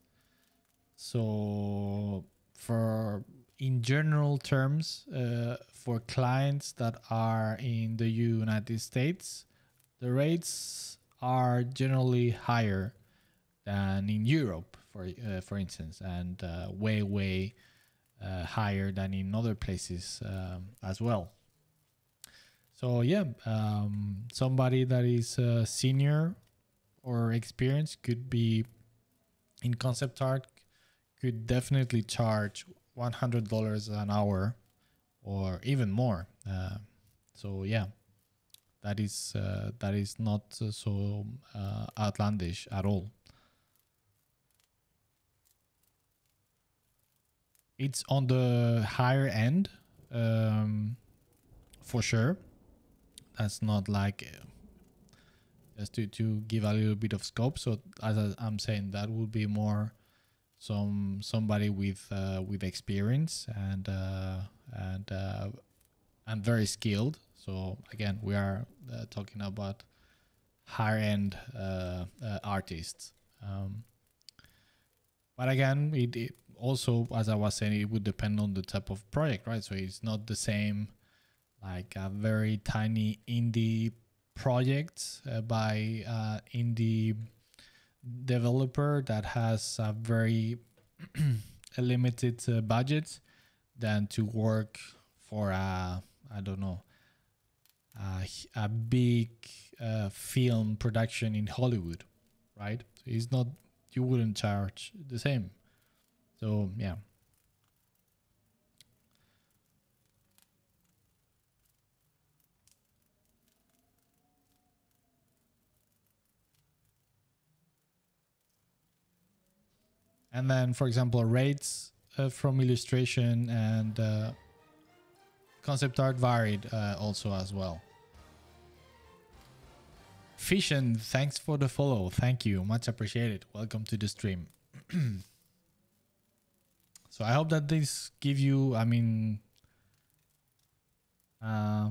So for in general terms uh, for clients that are in the united states the rates are generally higher than in Europe, for uh, for instance, and uh, way way uh, higher than in other places um, as well. So yeah, um, somebody that is a senior or experienced could be in concept art could definitely charge one hundred dollars an hour or even more. Uh, so yeah, that is uh, that is not so uh, outlandish at all. It's on the higher end um, for sure. That's not like uh, just to, to give a little bit of scope. So as I, am saying, that would be more some somebody with uh, with experience and uh, and uh, and very skilled. So again, we are uh, talking about higher end uh, uh, artists. Um, but again, it, it also, as I was saying, it would depend on the type of project, right? So it's not the same like a very tiny indie project uh, by uh, indie developer that has a very a limited uh, budget than to work for a I don't know a, a big uh, film production in Hollywood, right? So it's not you wouldn't charge the same. So yeah. And then, for example, rates uh, from illustration and uh, concept art varied uh, also as well. Fission, thanks for the follow. Thank you. Much appreciated. Welcome to the stream. So I hope that this give you, I mean, uh,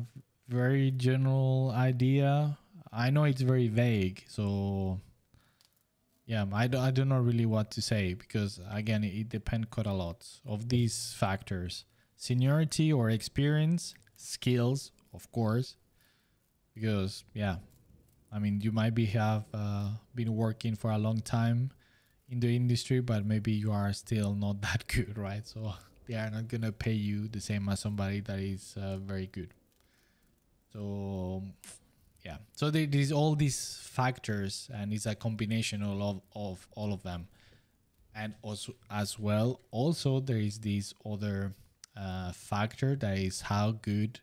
very general idea. I know it's very vague, so yeah, I, do, I don't know really what to say because again, it, it depends quite a lot of these factors: seniority or experience, skills, of course, because yeah, I mean, you might be have uh, been working for a long time in the industry, but maybe you are still not that good, right? So they are not gonna pay you the same as somebody that is uh, very good. So yeah, so there is all these factors, and it's a combination of of, all of them, and also as well, also there is this other uh, factor that is how good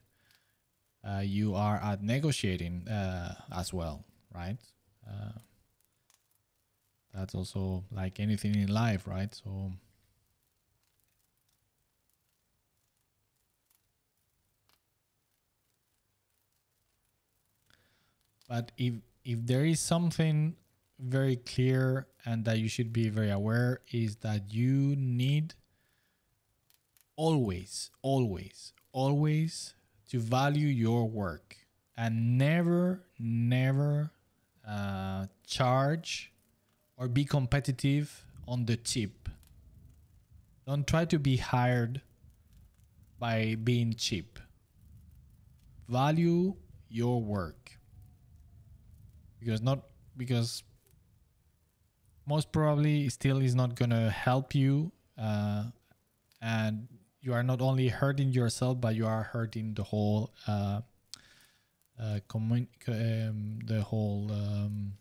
uh, you are at negotiating uh, as well, right? That's also like anything in life, right? So but if if there is something very clear and that you should be very aware is that you need always always always to value your work and never never uh, charge or be competitive on the cheap. Don't try to be hired by being cheap. Value your work. Because not because most probably still is not going to help you uh, and you are not only hurting yourself but you are hurting the whole uh, uh, um, the whole um,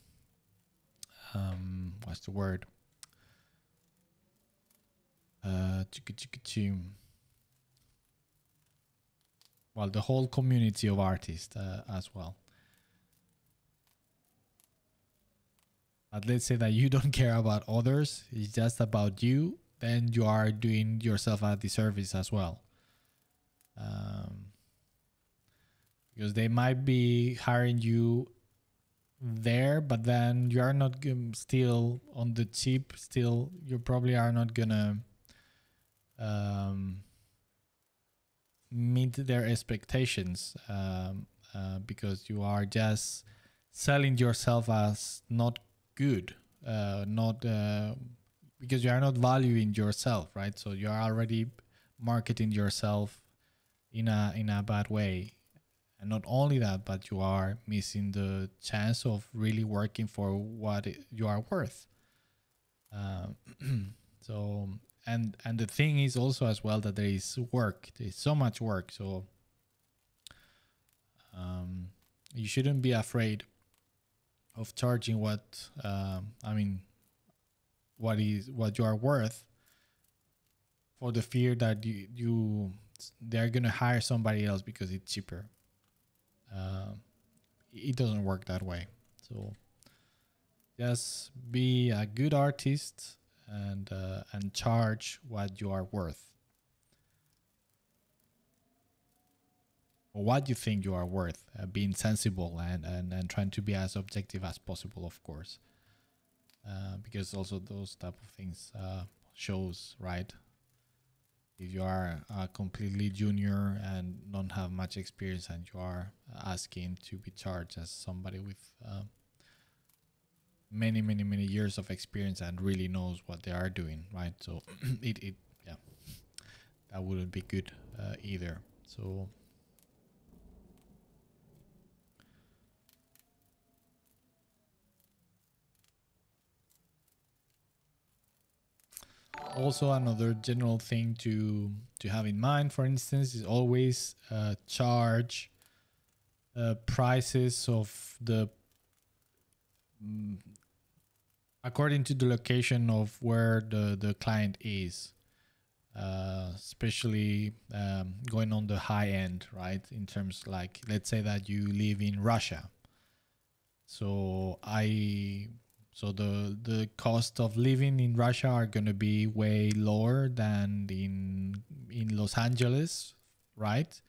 um, what's the word? Uh, well, the whole community of artists uh, as well. But let's say that you don't care about others, it's just about you, then you are doing yourself a disservice as well. Um, because they might be hiring you there, but then you are not still on the cheap. Still, you probably are not gonna um, meet their expectations um, uh, because you are just selling yourself as not good, uh, not uh, because you are not valuing yourself, right? So you are already marketing yourself in a in a bad way and not only that but you are missing the chance of really working for what it, you are worth. Um, so and and the thing is also as well that there is work. There is so much work. So um, you shouldn't be afraid of charging what um, i mean what is what you are worth for the fear that you, you they're gonna hire somebody else because it's cheaper uh, it doesn't work that way. So just be a good artist and uh, and charge what you are worth. Or what you think you are worth uh, being sensible and, and and trying to be as objective as possible of course. Uh, because also those type of things uh, shows right if you are uh, completely junior and don't have much experience and you are asking to be charged as somebody with uh, many many many years of experience and really knows what they are doing right? So it, it yeah that wouldn't be good uh, either. So also another general thing to to have in mind for instance is always uh, charge uh, prices of the mm, according to the location of where the the client is uh, especially um, going on the high end right? In terms like let's say that you live in russia. So i so the the cost of living in Russia are going to be way lower than in in Los Angeles, right?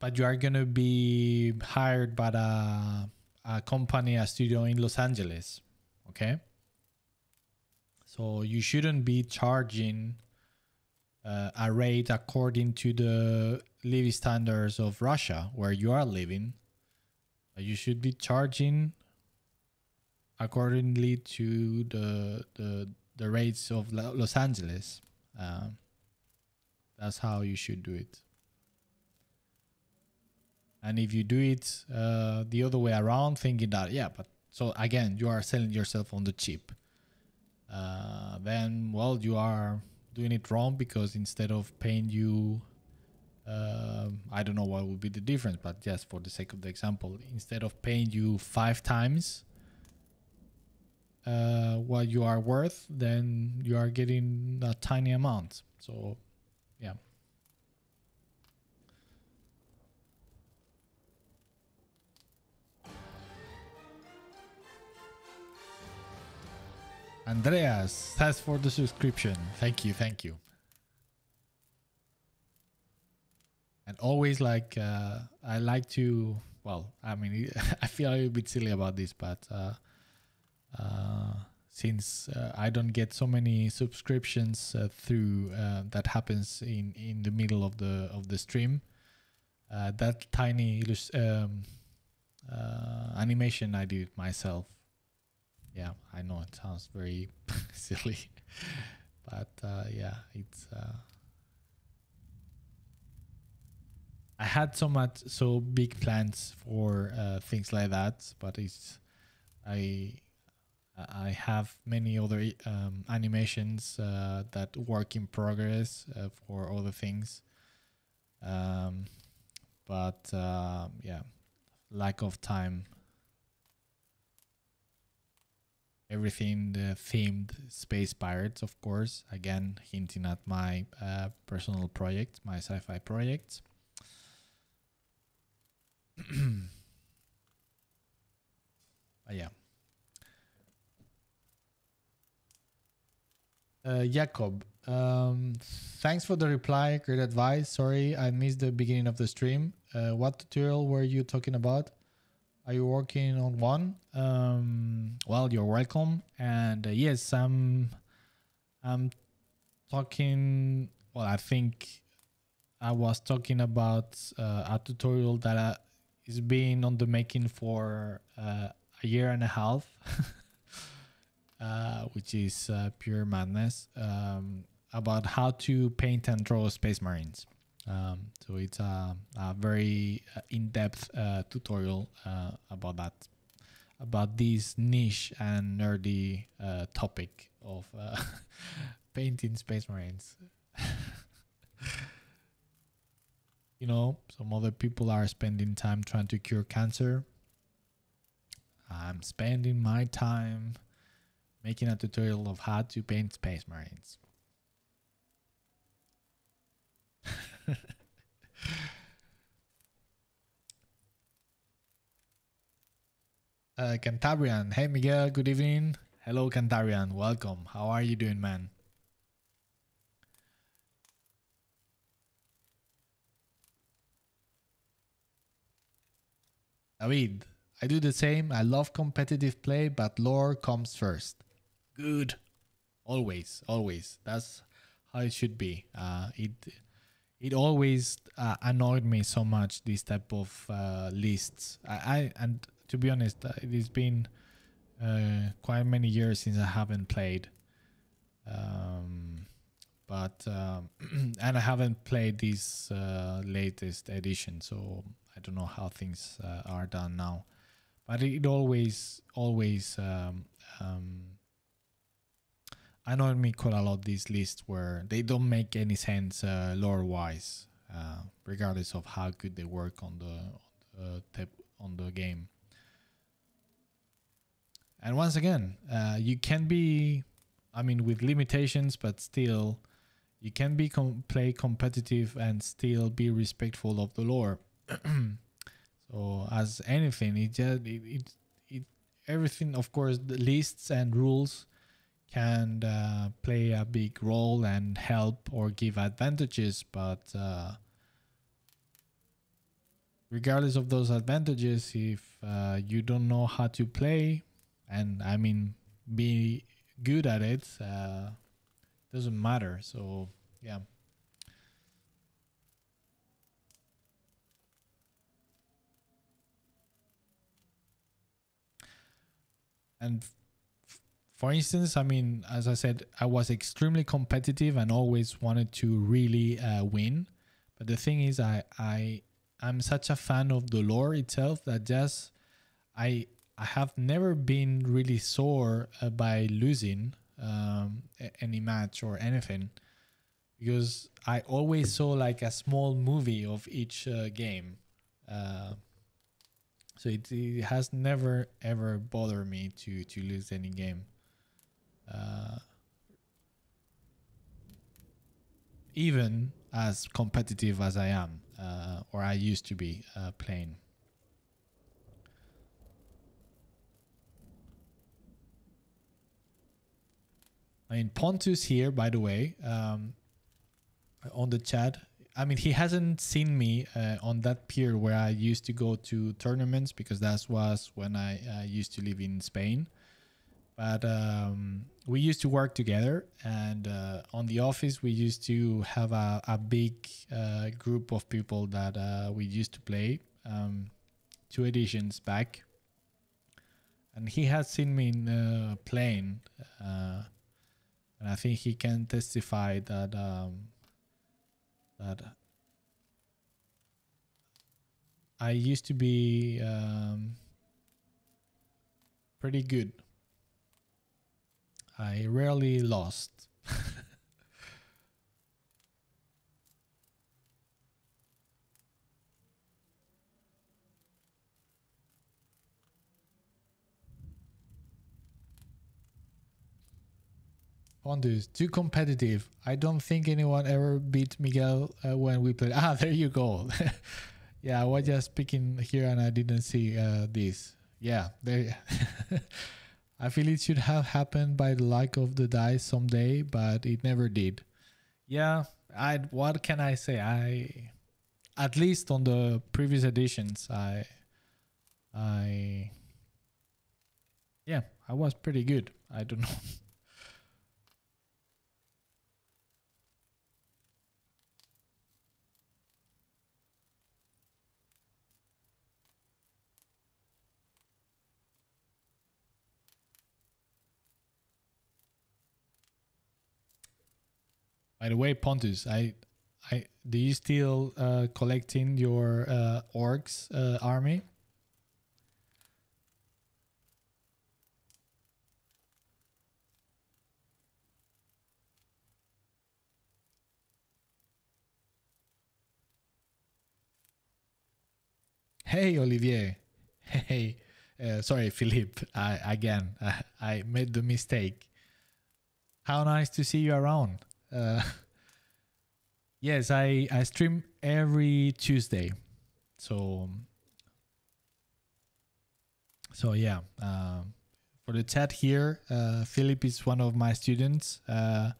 But you are going to be hired by a a company, a studio in Los Angeles, okay? So you shouldn't be charging uh, a rate according to the living standards of Russia where you are living. You should be charging accordingly to the the the rates of Los Angeles. Um, that's how you should do it. And if you do it uh, the other way around, thinking that yeah, but so again you are selling yourself on the cheap, uh, then well you are doing it wrong because instead of paying you, uh, I don't know what would be the difference, but just for the sake of the example, instead of paying you five times uh, what you are worth, then you are getting a tiny amount. So, yeah. Andreas, thanks for the subscription. Thank you, thank you. And always like uh, I like to. Well, I mean, I feel a little bit silly about this, but uh, since uh, I don't get so many subscriptions uh, through that happens in in the middle of the of the stream. that tiny um, animation I did myself. Yeah, I know it sounds very silly, but yeah, it's. I had so much so big plans for uh, things like that, but it's I I have many other um, animations uh, that work in progress uh, for other things. Um, but uh, yeah, lack of time. Everything the themed space pirates, of course. Again, hinting at my uh, personal project, my sci-fi projects. yeah. Uh, Jacob, um, thanks for the reply. Great advice. Sorry, I missed the beginning of the stream. Uh, what tutorial were you talking about? Are you working on one? Um, well, you're welcome. And uh, yes, I'm I'm talking. Well, I think I was talking about uh, a tutorial that uh, is being on the making for uh, a year and a half, uh, which is uh, pure madness. Um, about how to paint and draw space marines. Um, so it's a, a very uh, in-depth uh, tutorial uh, about that, about this niche and nerdy topic of painting space marines. you know, some other people are spending time trying to cure cancer. I'm spending my time making a tutorial of how to paint space marines. uh, Cantabrian. Hey, Miguel. Good evening. Hello, Cantabrian. Welcome. How are you doing, man? David, I do the same. I love competitive play, but lore comes first. Good. Always, always. That's how it should be. Uh, it it always uh, annoyed me so much these type of uh, lists. I, I and to be honest, uh, it has been uh, quite many years since I haven't played. Um, but um, and I haven't played this uh, latest edition, so I don't know how things are done now. But it, always, always um, annoyed me quite a lot. These lists where they don't make any sense uh, lore wise, uh, regardless of how good they work on the on the, on the game. And once again, uh, you can be, I mean, with limitations, but still, you can be com- play competitive and still be respectful of the lore. so as anything, it just it, it, it everything. Of course, the lists and rules can uh, play a big role and help or give advantages, but uh, regardless of those advantages, if uh, you don't know how to play, and I mean be good at it, uh, doesn't matter. So yeah. And for instance, I mean, as I said, I was extremely competitive and always wanted to really uh, win. But the thing is, I I I'm such a fan of the lore itself that just I I have never been really sore uh, by losing um, any match or anything because I always saw like a small movie of each uh, game. Uh, so it, it has never ever bothered me to to lose any game uh, even as competitive as I am, uh, or I used to be uh, playing. I mean, Pontus here, by the way, um, on the chat. I mean, he hasn't seen me uh, on that pier where I used to go to tournaments because that was when I uh, used to live in Spain but um, we used to work together and uh, on the office we used to have a, a big uh, group of people that uh, we used to play um, two editions back. And he had seen me in, playing uh, and i think he can testify that um, that i used to be um, pretty good I rarely lost. Pontus, too competitive. I don't think anyone ever beat Miguel uh, when we played. Ah, there you go. yeah, I was just speaking here and I didn't see uh, this. Yeah, there. I feel it should have happened by the like of the dice someday, but it never did. Yeah, I what can I say? I at least on the previous editions, I I yeah, I was pretty good. I don't know. By the way, Pontus, I, I do you still uh, collecting your uh, orcs uh, army? Hey, Olivier. Hey, uh, sorry, Philippe. I, again, I, I made the mistake. How nice to see you around. Uh, yes, I, I stream every Tuesday. So, so yeah. Uh, for the chat here, uh, Philip is one of my students uh,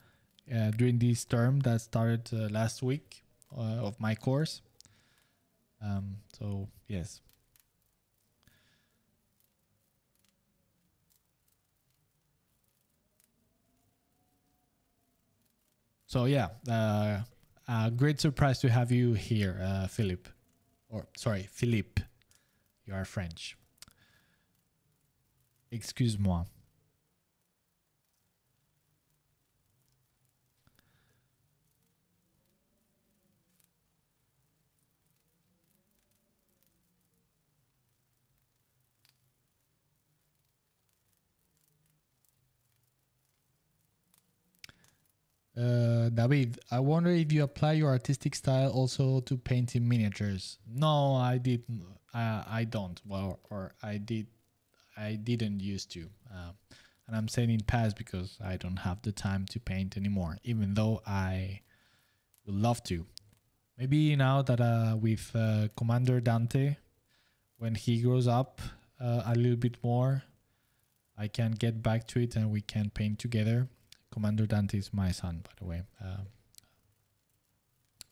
uh, during this term that started uh, last week uh, of my course. Um, so yes. So yeah, uh, a great surprise to have you here, uh, Philip. Or sorry, Philippe. You are French. Excuse-moi. Uh, David, I wonder if you apply your artistic style also to painting miniatures. No, I didn't. Uh, I don't. Well, or I did. I didn't used to. Uh, and I'm saying in past because I don't have the time to paint anymore. Even though I would love to. Maybe now that uh, with uh, Commander Dante, when he grows up uh, a little bit more, I can get back to it and we can paint together Commander Dante is my son, by the way. Uh,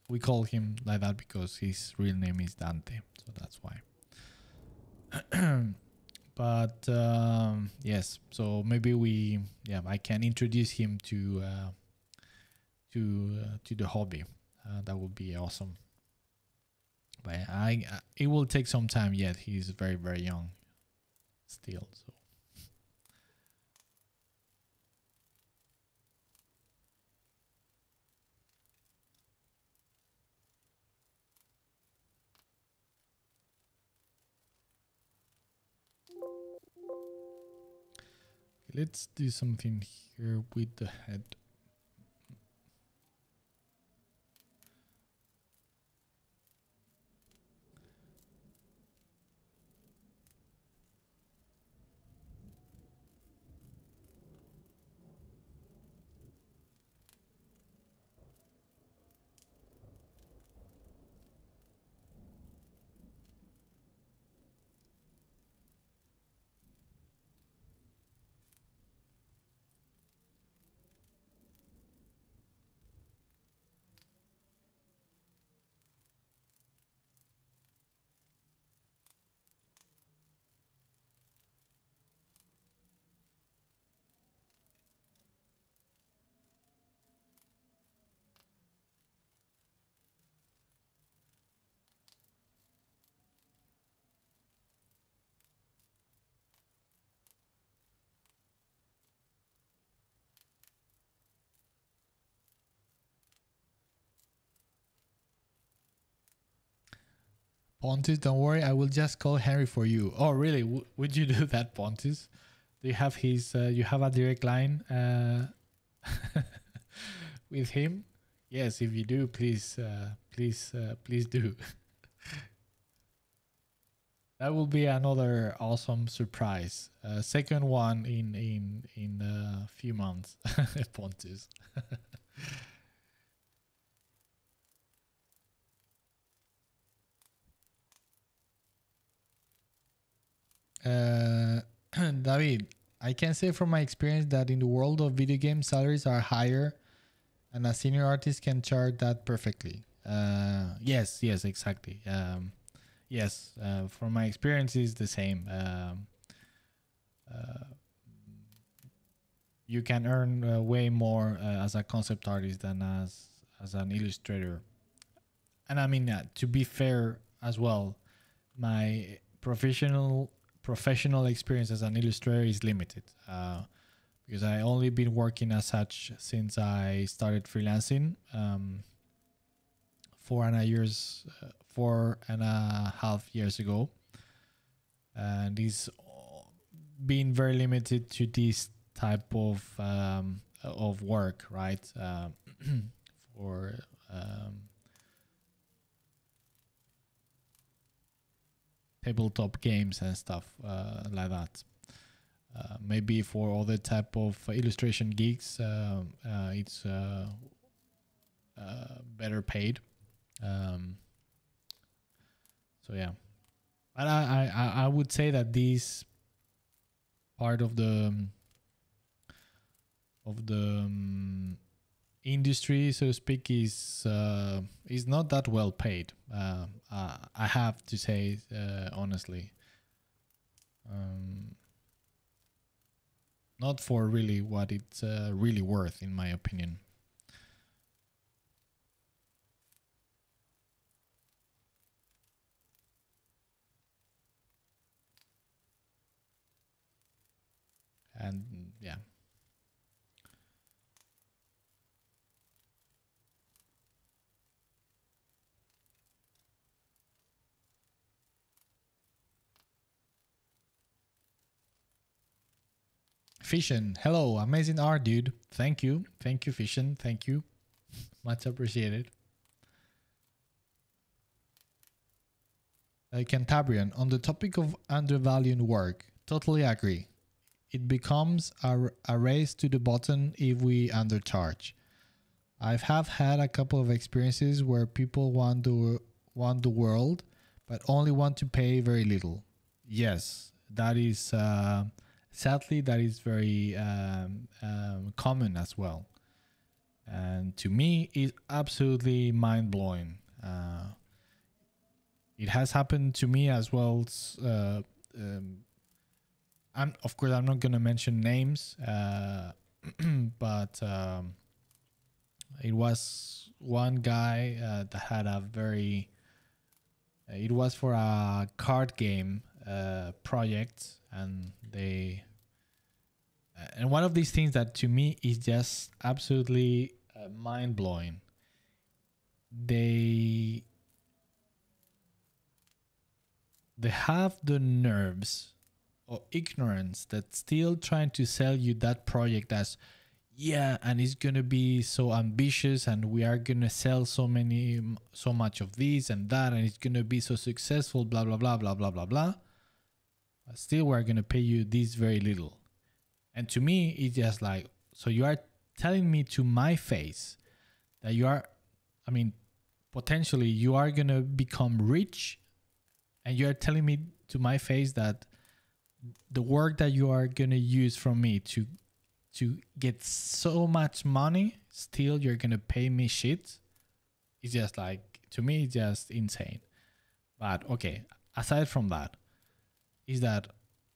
we call him like that because his real name is Dante, so that's why. but um, yes, so maybe we, yeah, I can introduce him to uh, to uh, to the hobby. Uh, that would be awesome. But I, it will take some time yet. He's very very young still. So. Let's do something here with the head. Pontus, don't worry, I will just call Henry for you. Oh, really? W would you do that, Pontus? Do you have his? Uh, you have a direct line uh, with him? Yes, if you do, please, uh, please, uh, please do. that will be another awesome surprise. Uh, second one in in in a few months, Pontus. Uh, David, I can say from my experience that in the world of video games, salaries are higher, and a senior artist can charge that perfectly. Uh, yes, yes, exactly. Um, yes, uh, from my experience, is the same. Um, uh, you can earn uh, way more uh, as a concept artist than as as an illustrator. And I mean, to be fair as well, my professional professional experience as an illustrator is limited uh, because I only been working as such since I started freelancing um, four and a years, uh, four and a half years ago, and it's been very limited to this type of um, of work, right? Uh, for um, tabletop games and stuff uh, like that. Uh, maybe for other type of illustration geeks, uh, uh it's uh, better paid. Um, so yeah, but I, I I would say that this part of the of the um, industry, so to speak, is uh, is not that well paid. Uh, uh, I have to say uh, honestly, um, not for really what it's uh, really worth, in my opinion. And yeah. Fission, hello, amazing art, dude. Thank you, thank you, Fission, thank you, much appreciated. Uh, Cantabrian, on the topic of undervalued work, totally agree. It becomes a, a race to the bottom if we undercharge. I've have had a couple of experiences where people want the want the world, but only want to pay very little. Yes, that is. Uh, sadly, that is very um, um, common as well. And to me, it's absolutely mind blowing. Uh, it has happened to me as well. Uh, um, I'm, of course, I'm not going to mention names, uh, but um, it was one guy uh, that had a very. It was for a card game uh, project, and they uh, and one of these things that to me is just absolutely uh, mind blowing. They they have the nerves or ignorance that still trying to sell you that project as yeah and it's gonna be so ambitious and we are gonna sell so many so much of this and that and it's gonna be so successful blah blah blah blah blah blah blah but still we're gonna pay you this very little and to me, it's just like, so you are telling me to my face that you are, I mean, potentially you are going to become rich. And you are telling me to my face that the work that you are going to use from me to to get so much money still you're gonna pay me shit it's just like to me it's just insane but okay aside from that is that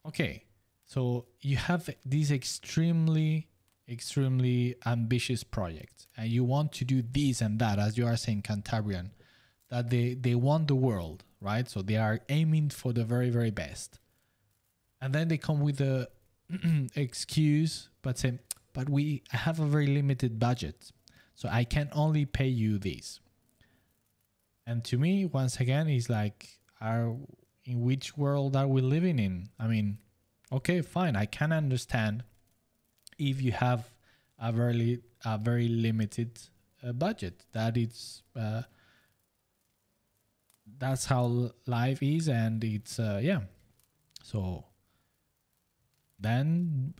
okay so you have this extremely, extremely ambitious project, and you want to do this and that, as you are saying, Cantabrian, that they they want the world, right? So they are aiming for the very, very best, and then they come with a excuse, but say, but we have a very limited budget, so I can only pay you this. And to me, once again, is like, are in which world are we living in? I mean okay fine i can understand if you have a very a very limited uh, budget that it's uh, that's how life is and it's uh, yeah so then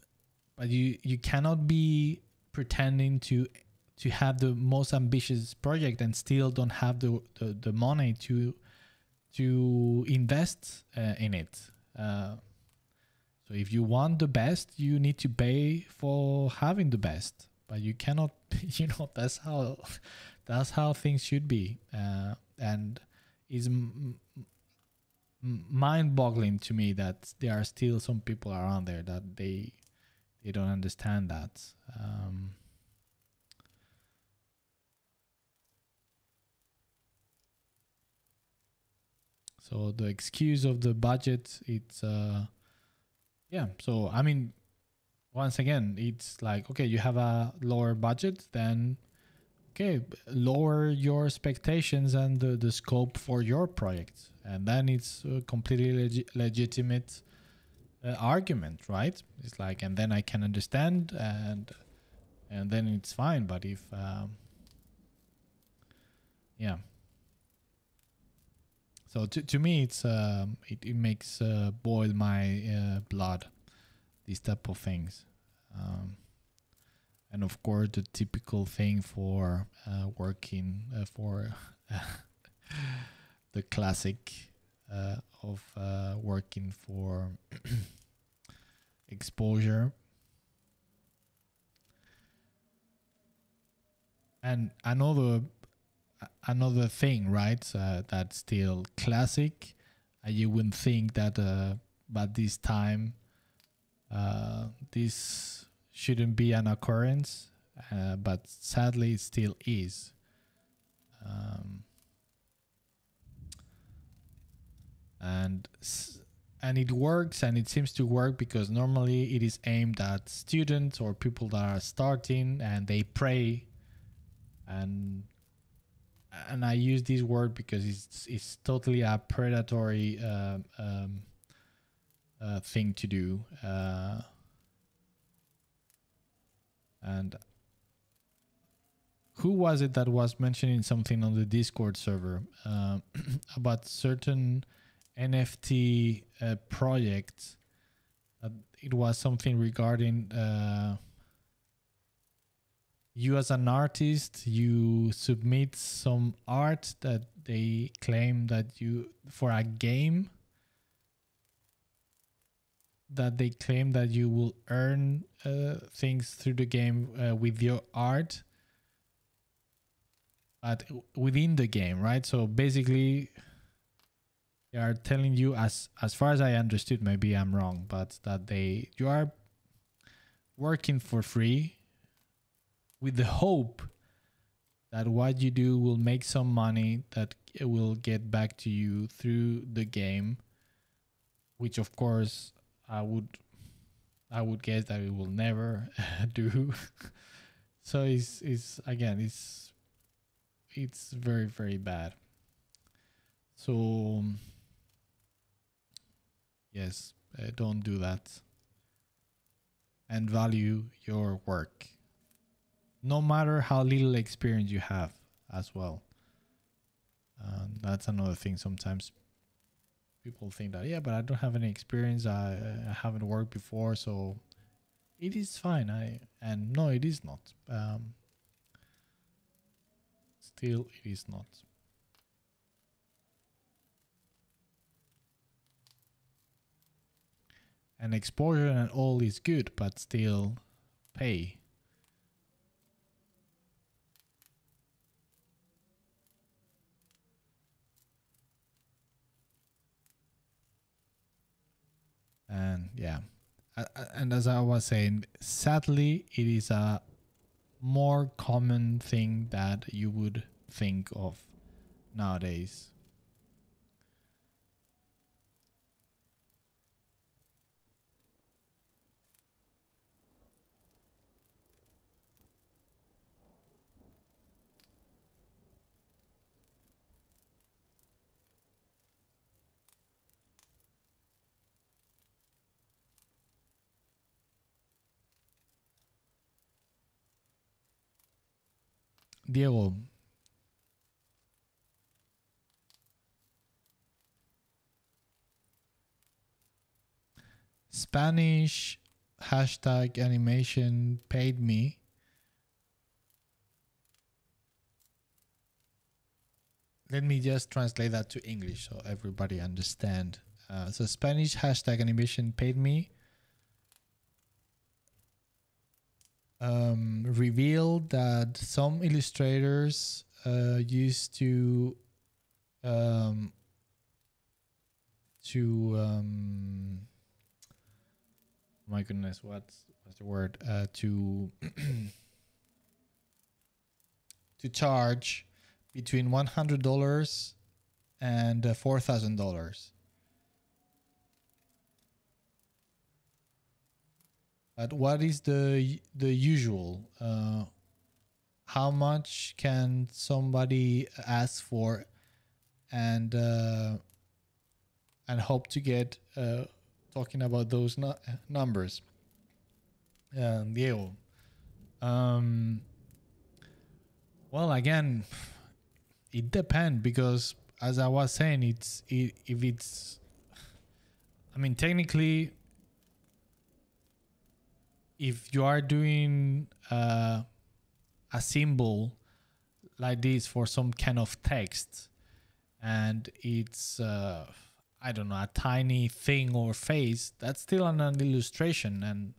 but you you cannot be pretending to to have the most ambitious project and still don't have the the, the money to to invest uh, in it uh, so if you want the best, you need to pay for having the best. But you cannot, you know, that's how that's how things should be. Uh, and is mind-boggling to me that there are still some people around there that they they don't understand that. Um, so the excuse of the budget, it's uh, yeah. So I mean, once again, it's like okay, you have a lower budget, then okay, lower your expectations and the, the scope for your project, and then it's a completely legi- legitimate uh, argument, right? It's like, and then I can understand, and and then it's fine. But if, um, yeah. So to to me, it's um, it it makes uh, boil my uh, blood, these type of things. Um, and of course the typical thing for uh, working uh, for the classic uh, of uh, working for exposure and another another thing right uh, that's still classic uh, you wouldn't think that uh, but this time this shouldn't be an occurrence, uh, but sadly it still is. Um, and and it works and it seems to work because normally it is aimed at students or people that are starting and they pray and and I use this word because it's it's totally a predatory uh, um, uh, thing to do. Uh, and who was it that was mentioning something on the Discord server uh, about certain NFT uh, projects? Uh, it was something regarding you as an artist, you submit some art that they claim that you for a game that they claim that you will earn uh, things through the game uh, with your art but within the game right? So basically they are telling you as as far as i understood maybe i'm wrong but that they you are working for free with the hope that what you do will make some money that it will get back to you through the game which of course I would I would guess that it will never do. so it's it's again it's it's very very bad. So yes, uh, don't do that. And value your work. No matter how little experience you have as well. Uh, that's another thing. Sometimes people think that yeah but i don't have any experience. I, I haven't worked before so it is fine. I and no it is not. Um, still it is not. And exposure and all is good but still pay and yeah. And as i was saying sadly it is a more common thing that you would think of nowadays Diego. Spanish hashtag animation paid me. Let me just translate that to English so everybody understand. Uh, so Spanish hashtag animation paid me um, revealed that some illustrators uh, used to um, to um, my goodness, what's what's the word? Uh, to to charge between one hundred dollars and uh, four thousand dollars. But what is the the usual? Uh, how much can somebody ask for, and uh, and hope to get uh, talking about those nu- numbers? Um, Diego. Um, well, again, it depends because, as I was saying, it's it, if it's, I mean, technically, if you are doing uh, a symbol like this for some kind of text, and it's uh, I don't know a tiny thing or face, that's still an, an illustration, and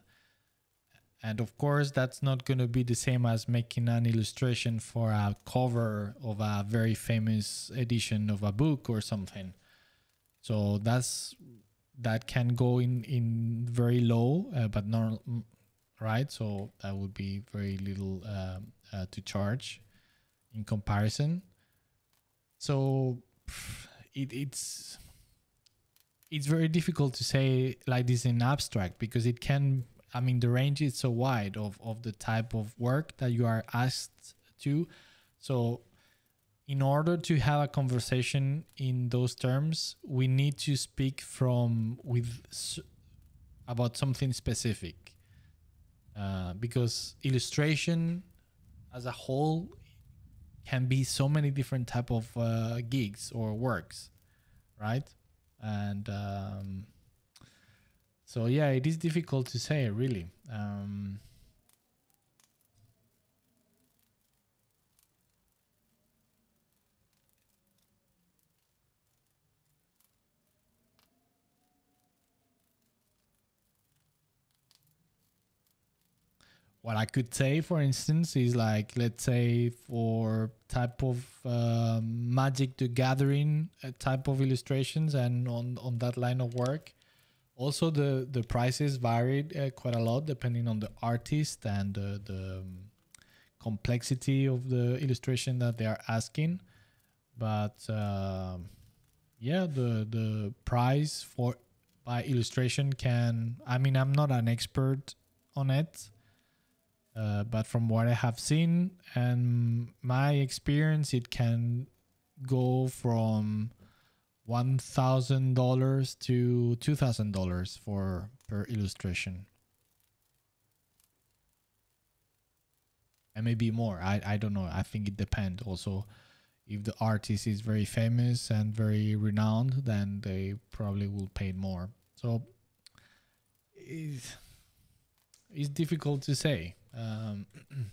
and of course that's not going to be the same as making an illustration for a cover of a very famous edition of a book or something. So that's that can go in in very low, uh, but not right? So that would be very little um, uh, to charge in comparison. So it, it's it's very difficult to say like this in abstract because it can. I mean, the range is so wide of of the type of work that you are asked to. So in order to have a conversation in those terms, we need to speak from with about something specific uh, because illustration as a whole can be so many different type of uh, gigs or works right? And um, so yeah it is difficult to say really. Um, what I could say, for instance, is like let's say for type of uh, Magic the Gathering uh, type of illustrations, and on on that line of work, also the the prices varied uh, quite a lot depending on the artist and the, the um, complexity of the illustration that they are asking. But um, yeah, the the price for by illustration can. I mean, I'm not an expert on it uh, but from what I have seen and my experience, it can go from one thousand dollars to two thousand dollars for per illustration, and maybe more. I I don't know. I think it depends. Also, if the artist is very famous and very renowned, then they probably will pay more. So. It's, it's difficult to say um,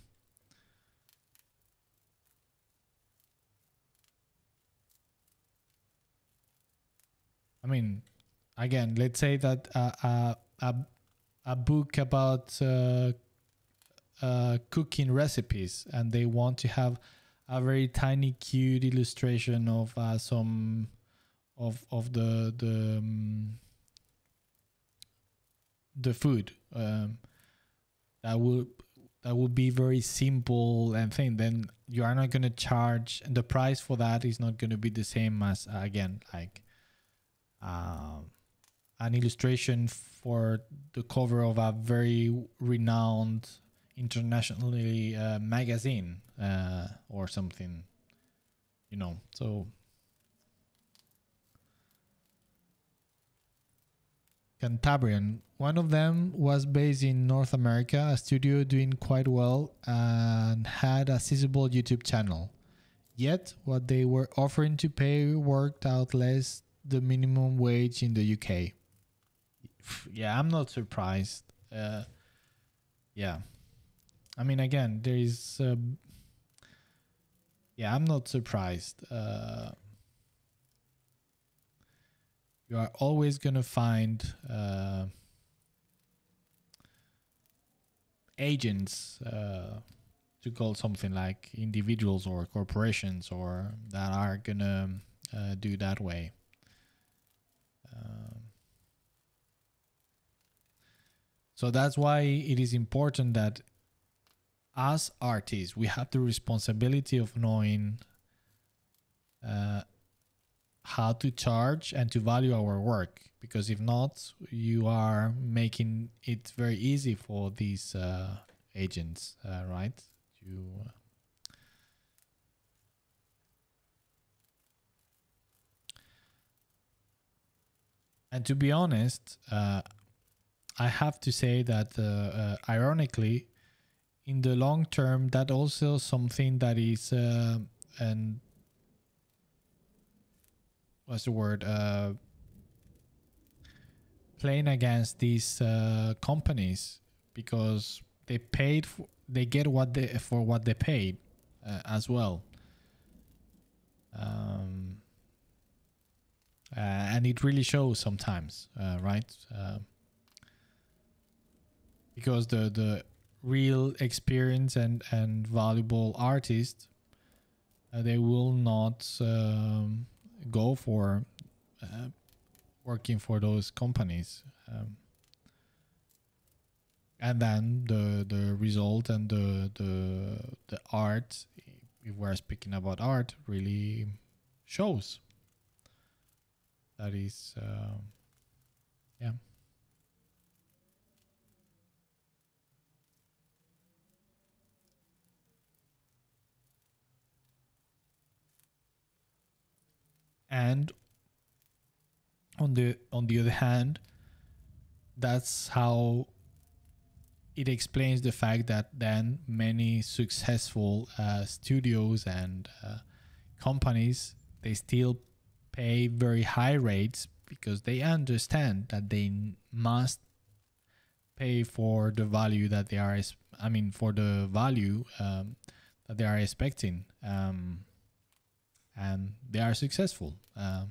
I mean, again, let's say that uh, uh, a a book about uh, uh, cooking recipes, and they want to have a very tiny, cute illustration of uh, some of of the the um, the food. Um, that will that would be very simple and thing then you are not going to charge and the price for that is not going to be the same as uh, again like um, an illustration for the cover of a very renowned internationally uh, magazine uh, or something you know so Cantabrian. One of them was based in North America, a studio doing quite well and had a sizable YouTube channel. Yet, what they were offering to pay worked out less the minimum wage in the UK. Yeah, I'm not surprised. Uh, yeah. I mean, again, there is. Uh, yeah, I'm not surprised. Uh, you are always going to find uh, agents uh, to call something like individuals or corporations or that are to uh, do that way. Um, so that's why it is important that as artists we have the responsibility of knowing uh, how to charge and to value our work because if not you are making it very easy for these uh, agents uh, right? To uh, and to be honest uh, i have to say that uh, ironically in the long term that also something that is and what's the word uh, playing against these uh, companies because they paid for, they get what they for what they paid uh, as well. Um, uh, and it really shows sometimes uh, right? Uh, because the the real experience and and valuable artists they will not um, go for uh, working for those companies. Um, and then the the result and the the the art, if we're speaking about art, really shows. That is, uh, yeah. And on the on the other hand that's how it explains the fact that then many successful uh, studios and uh, companies they still pay very high rates because they understand that they must pay for the value that they are i mean for the value um, that they are expecting. Um, and they are successful. Uh,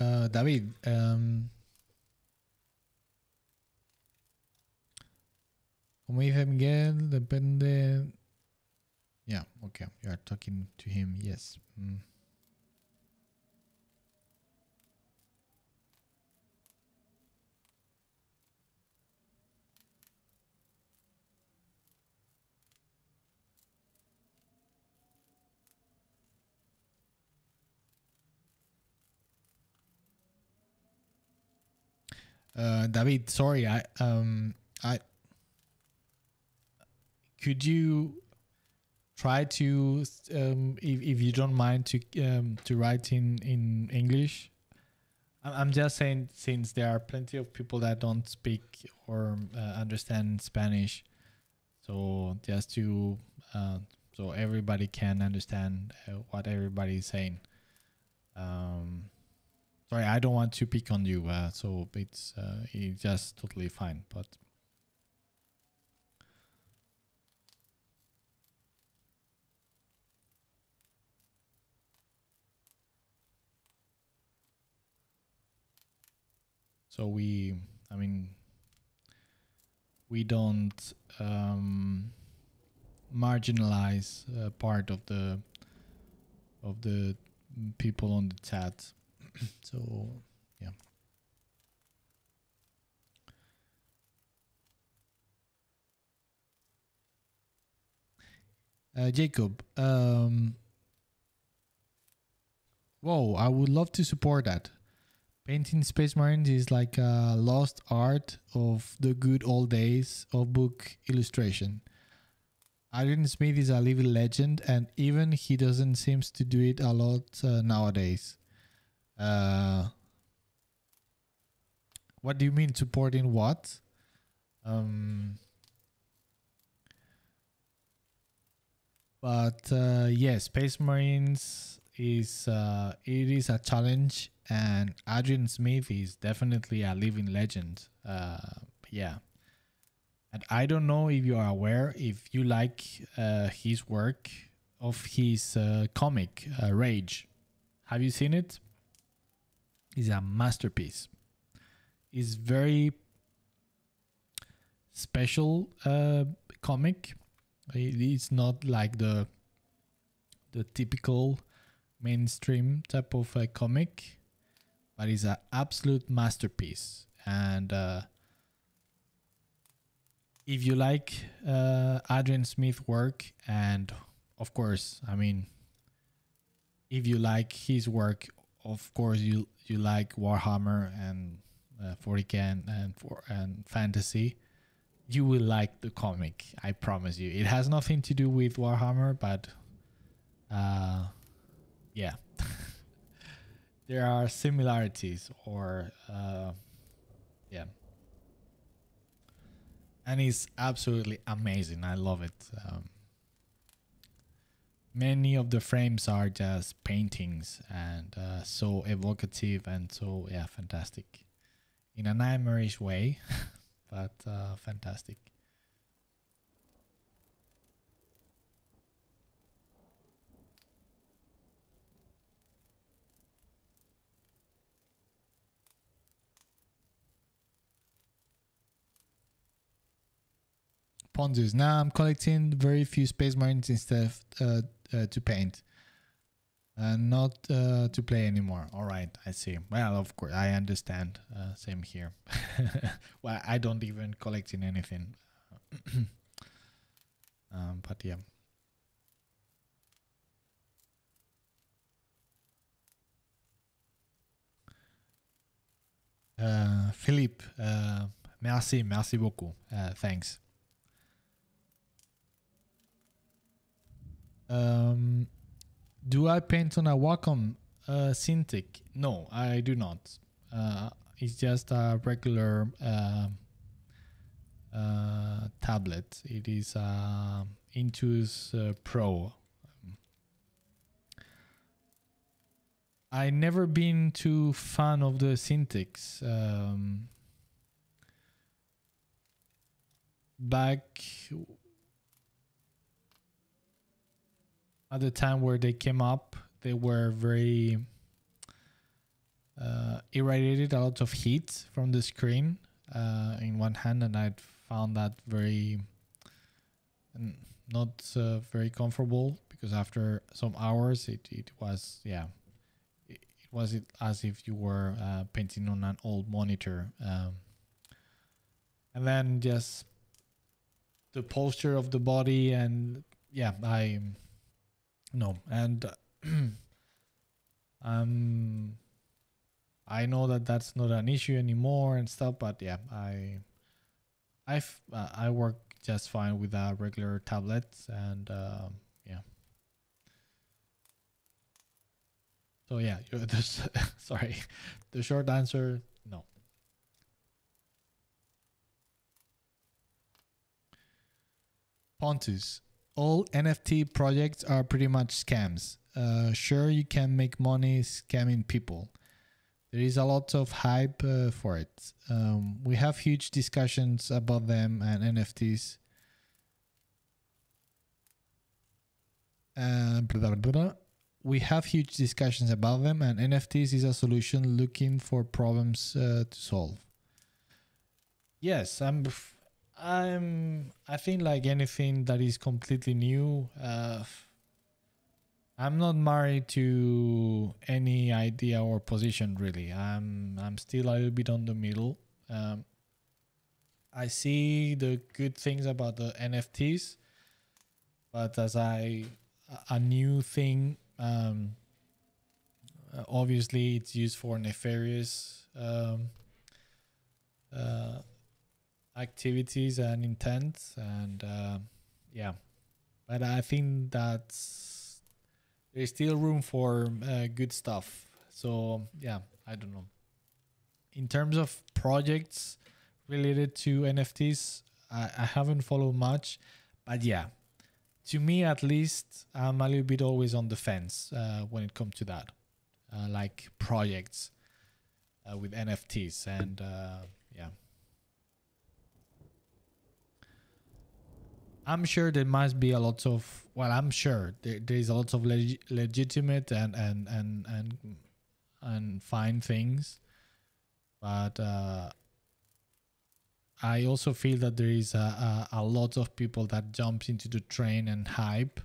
Uh, David, um, como dice Miguel, depende. Yeah, okay, you are talking to him, yes. Mm. Uh, David, sorry, I um I could you try to um if, if you don't mind to um to write in in English. I'm just saying since there are plenty of people that don't speak or uh, understand Spanish, so just to uh, so everybody can understand uh, what everybody is saying. Um, Sorry, I don't want to pick on you, uh, so it's uh, it's just totally fine. But so we, I mean, we don't um, marginalize uh, part of the of the people on the chat so yeah. Uh, jacob um whoa i would love to support that. Painting space marines is like a lost art of the good old days of book illustration. Adrian Smith is a living legend, and even he doesn't seems to do it a lot uh, nowadays. Uh, what do you mean supporting what? Um, But uh, yeah, Space Marines is uh, it is a challenge, and Adrian Smith is definitely a living legend. Uh, yeah, and I don't know if you are aware if you like uh, his work of his uh, comic uh, Rage. Have you seen it? It's a masterpiece. It's very special uh, comic. It's not like the the typical mainstream type of uh, comic, but it's an absolute masterpiece. And uh, if you like uh, Adrian Smith work, and of course, I mean, if you like his work, of course you you like Warhammer and uh, 40k and and, for, and fantasy you will like the comic. I promise you. It has nothing to do with Warhammer, but uh, yeah, there are similarities, or uh, yeah, and it's absolutely amazing. I love it. Um, many of the frames are just paintings and uh, so evocative and so yeah, fantastic in a nightmarish way. but uh, fantastic. Pontus. Now I'm collecting very few space marines instead of, uh, uh, to paint and not uh, to play anymore. All right, I see. Well, of course, I understand. Uh, same here. well, I don't even collect in anything. um, but yeah. Uh, Philippe, uh, merci, merci beaucoup. Uh, thanks. Um, do I paint on a Wacom uh, Cintiq? No, I do not. Uh, it's just a regular uh, uh tablet. It is Intuos uh, Pro. I never been too fan of the Cintiqs. Um, back at the time where they came up, they were very uh, irradiated, a lot of heat from the screen uh, in one hand, and I found that very not uh, very comfortable because after some hours, it, it was yeah, it, it was it as if you were uh, painting on an old monitor, um, and then just the posture of the body and yeah, I no, and um, I know that that's not an issue anymore and stuff. But yeah, I, I, uh, I work just fine with a regular tablet, and uh, yeah. So yeah, sorry, the short answer no. Pontus all NFT projects are pretty much scams. Uh, sure, you can make money scamming people. There is a lot of hype uh, for it. Um, we have huge discussions about them and NFTs. Uh, blah, blah, blah. We have huge discussions about them, and NFTs is a solution looking for problems uh, to solve. Yes, I'm I'm I think like anything that is completely new, uh, I'm not married to any idea or position really. I'm I'm still a little bit on the middle. Um, I see the good things about the NFTs, but as I a new thing, um, obviously it's used for nefarious um, uh, activities and intents and uh, yeah. But i think that there's still room for uh, good stuff. So yeah i don't know. In terms of projects related to nfts i, I haven't followed much but yeah. To me at least, I'm a little bit always on the fence uh, when it comes to that, uh, like projects uh, with NFTs and uh, yeah. I'm sure there must be a lot of well, I'm sure there, there is a lot of leg- legitimate and and and and and fine things, but uh, I also feel that there is a, a, a lot of people that jump into the train and hype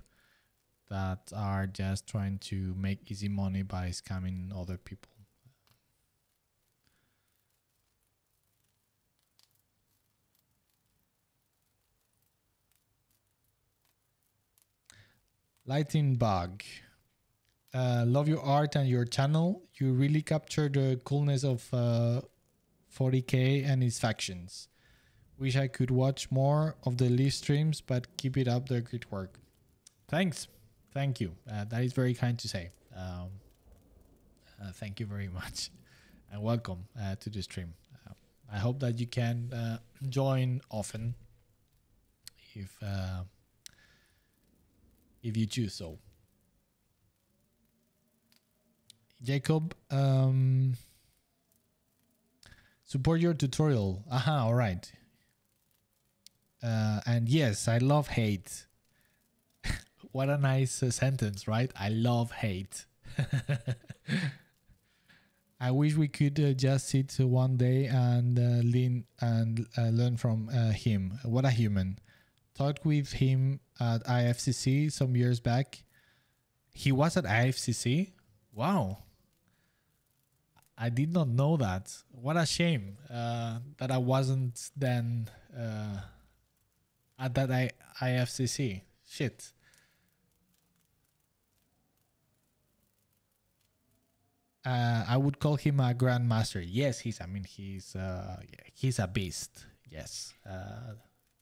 that are just trying to make easy money by scamming other people. Lighting Bug. Uh, love your art and your channel. You really capture the coolness of uh, 40k and his factions. Wish I could watch more of the live streams, but keep it up. The great work. Thanks. Thank you. Uh, that is very kind to say. Um, uh, thank you very much. And welcome uh, to the stream. Uh, I hope that you can join often if if you choose so. Jacob, um, support your tutorial. Aha, all right. Uh, and yes, I love hate. what a nice uh, sentence, right? I love hate. I wish we could uh, just sit one day and uh, lean and uh, learn from uh, him. What a human. Talked with him at IFCC some years back. He was at IFCC. Wow. I did not know that. What a shame uh, that I wasn't then uh, at that I- IFCC. Shit. Uh, I would call him a grandmaster. Yes, he's. I mean, he's. Uh, he's a beast. Yes, uh,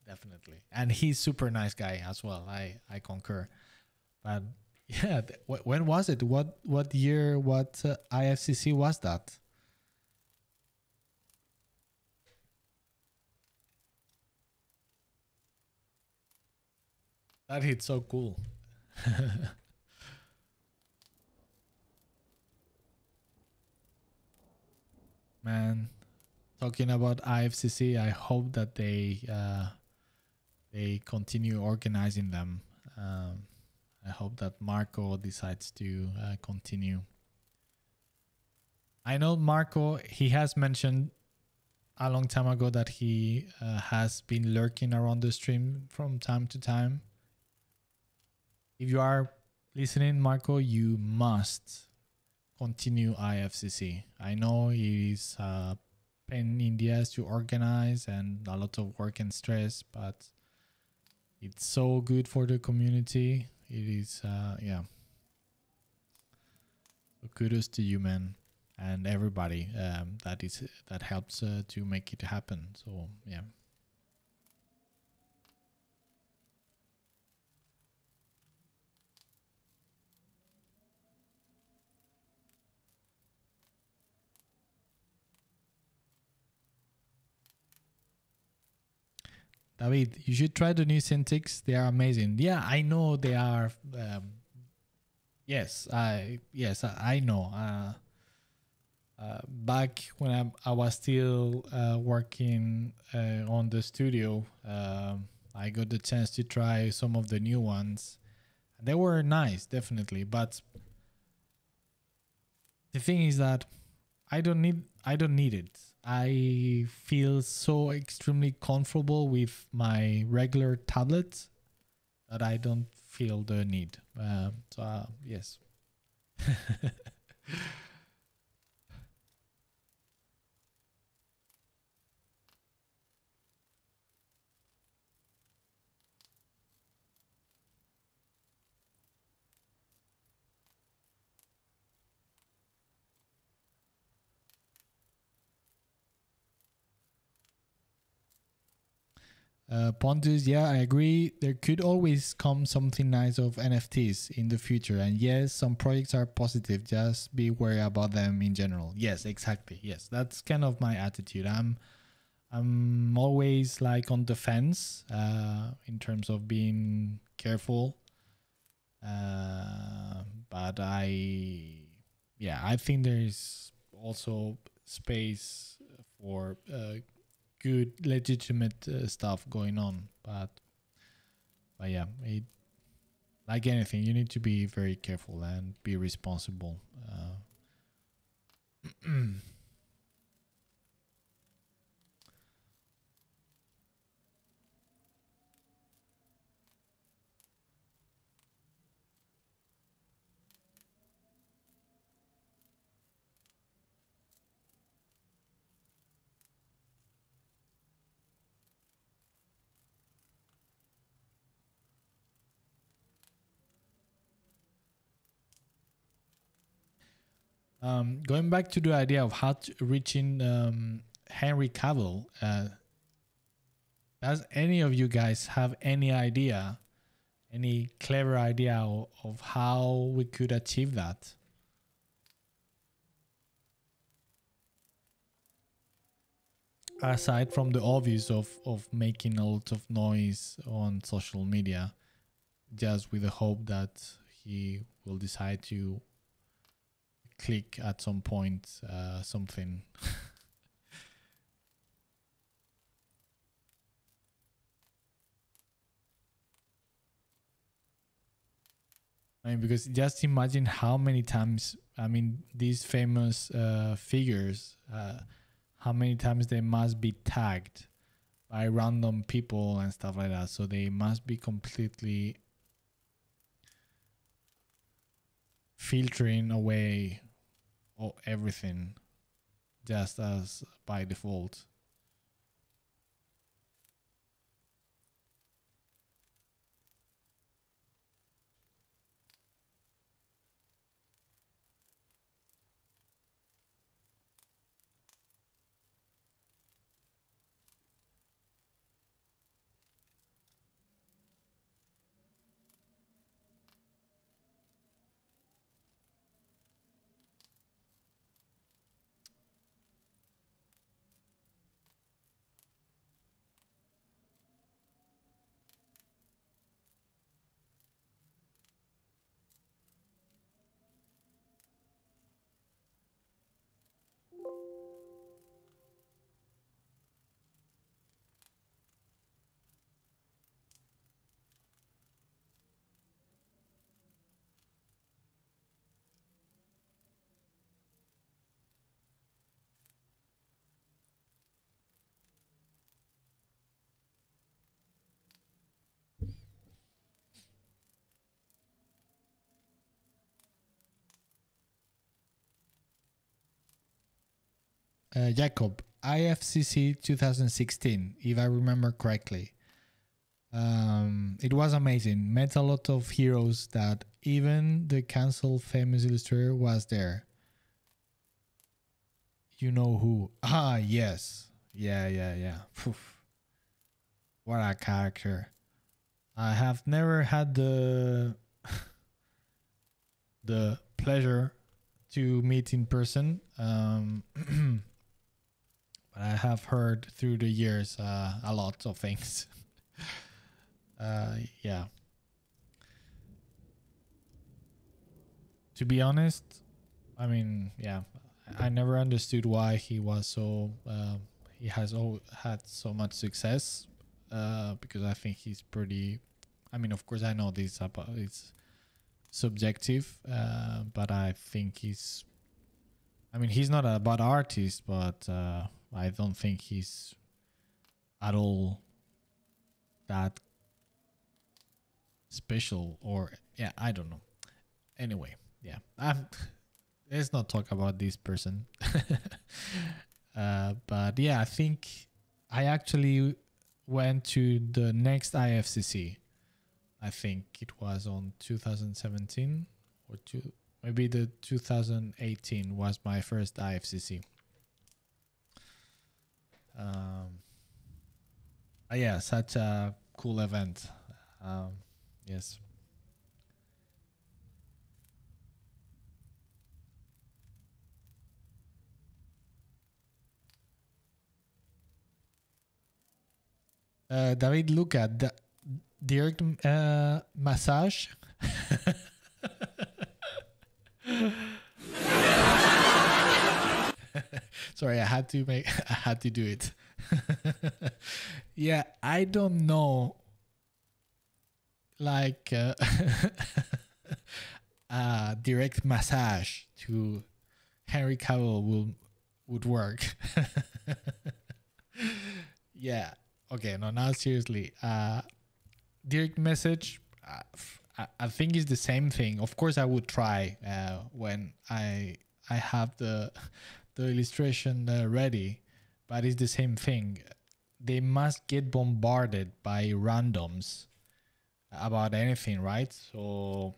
definitely, and he's super nice guy as well. I I concur. But yeah, when was it? What what year? What uh, IFCC was that? That hit so cool. Man, talking about IFCC, I hope that they uh, they continue organizing them. Um, I hope that Marco decides to uh, continue. I know Marco. He has mentioned a long time ago that he uh, has been lurking around the stream from time to time. If you are listening, Marco, you must continue IFCC. I know it is a pain in the ass to organize and a lot of work and stress, but it's so good for the community. It is, uh, yeah. Kudos to you, man, and everybody um, that is that helps uh, to make it happen. So yeah. David, you should try the new Cintiqs. They are amazing. Yeah, I know they are. Um, yes, I yes I, I know. Uh, uh, back when I, I was still uh, working uh, on the studio, um, I got the chance to try some of the new ones. They were nice, definitely, but the thing is that I don't need I don't need it. I feel so extremely comfortable with my regular tablet that I don't feel the need. Um, so uh, yes. Uh, Pontus, yeah, I agree. There could always come something nice of NFTs in the future. And yes, some projects are positive. Just be wary about them in general. Yes, exactly. Yes, that's kind of my attitude. I'm, I'm always like on the fence uh, in terms of being careful. Uh, but I, yeah, I think there is also space for uh, good, legitimate uh, stuff going on. But, but yeah, it, like anything, you need to be very careful and be responsible. Uh, Um, going back to the idea of how to reaching um, Henry Cavill, uh, does any of you guys have any idea, any clever idea of, of how we could achieve that? Aside from the obvious of, of making a lot of noise on social media, just with the hope that he will decide to click at some point uh, something. I mean, because just imagine how many times, I mean, these famous uh, figures, uh, how many times they must be tagged by random people and stuff like that. So they must be completely filtering away all, everything just as by default. Uh, Jacob, IFCC 2016, if I remember correctly. Um, it was amazing. Met a lot of heroes that even the cancelled famous illustrator was there. You know who? Ah, yes. Yeah, yeah, yeah. What a character. I have never had the the pleasure to meet in person. Um, but I have heard through the years uh, a lot of things. uh, yeah. To be honest, I mean, yeah, I never understood why he was so. Uh, he has all had so much success. Uh, because I think he's pretty. I mean, of course, I know this about it's subjective, uh, but I think he's. I mean, he's not a bad artist, but uh, I don't think he's at all that special or yeah, I don't know. Anyway, yeah. I'm, let's not talk about this person. uh, but yeah, I think I actually went to the next IFCC. I think it was on 2017 or two, maybe the 2018 was my first IFCC. Um, uh, yeah, such a cool event. Um, yes. Uh, David, look at that. direct uh, massage. Sorry, I had to make I had to do it. yeah, I don't know like uh, uh, direct massage to Henry Cavill will would work. yeah. Okay. No. Now seriously. Uh, direct message. Uh, I, I think it's the same thing. Of course, I would try uh, when I I have the the illustration uh, ready, but it's the same thing. They must get bombarded by randoms about anything, right? So,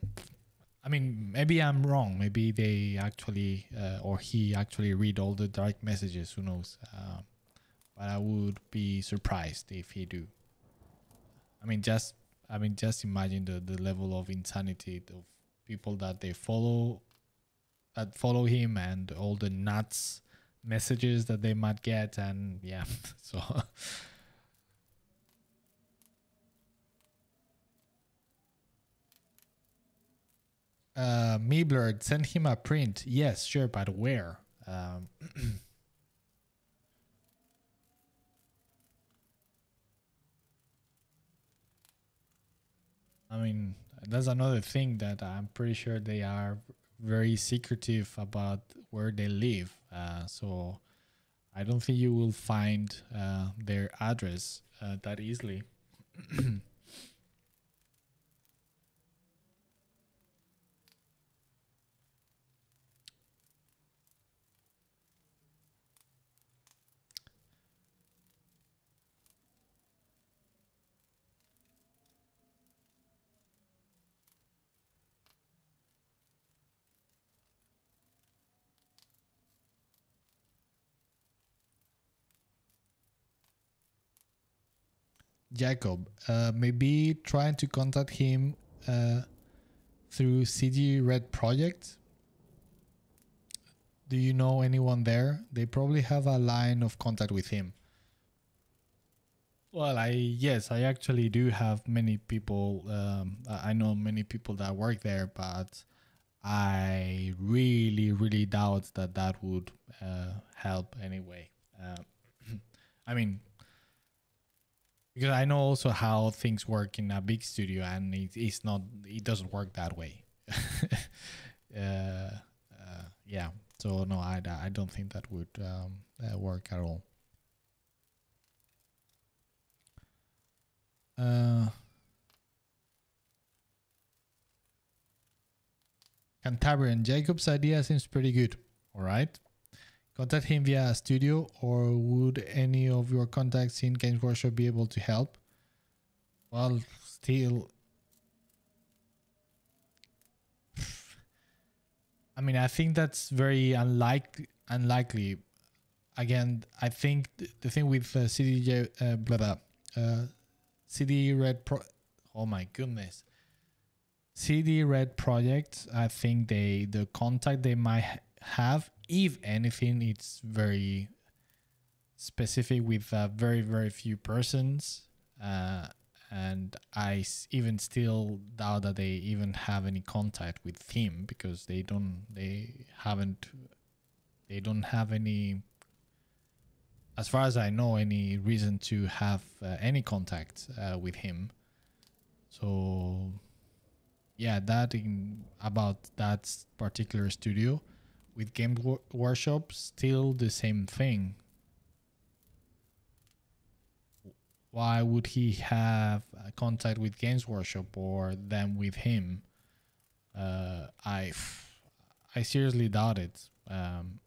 I mean, maybe I'm wrong. Maybe they actually, uh, or he actually read all the direct messages. Who knows? Uh, but I would be surprised if he do. I mean, just I mean, just imagine the the level of insanity of people that they follow, that follow him, and all the nuts messages that they might get, and yeah, so. Uh, Meeblerd, send him a print. Yes, sure, but where? Um, I mean, that's another thing that I'm pretty sure they are very secretive about where they live. Uh, so I don't think you will find uh, their address uh, that easily. Jacob, uh, maybe trying to contact him uh, through CD Red Project. Do you know anyone there? They probably have a line of contact with him. Well, I yes, I actually do have many people. Um, I know many people that work there, but I really, really doubt that that would uh, help anyway. Uh, I mean, because I know also how things work in a big studio, and it, it's not it doesn't work that way. uh, uh, yeah, so no, I I don't think that would um, uh, work at all. Uh, Cantabrian Jacob's idea seems pretty good. All right contact him via studio or would any of your contacts in games workshop be able to help? Well still i mean i think that's very unlikely unlikely. Again i think the thing with uh, cdj uh, blah blah uh, cd red pro oh my goodness. Cd red project i think they the contact they might have if anything, it's very specific with uh, very very few persons, uh, and I even still doubt that they even have any contact with him because they don't they haven't they don't have any as far as I know, any reason to have uh, any contact uh, with him. So, yeah, that in about that particular studio with Game Workshop, still the same thing. Why would he have contact with Games Workshop or them with him? Uh, I, I seriously doubt it. Um,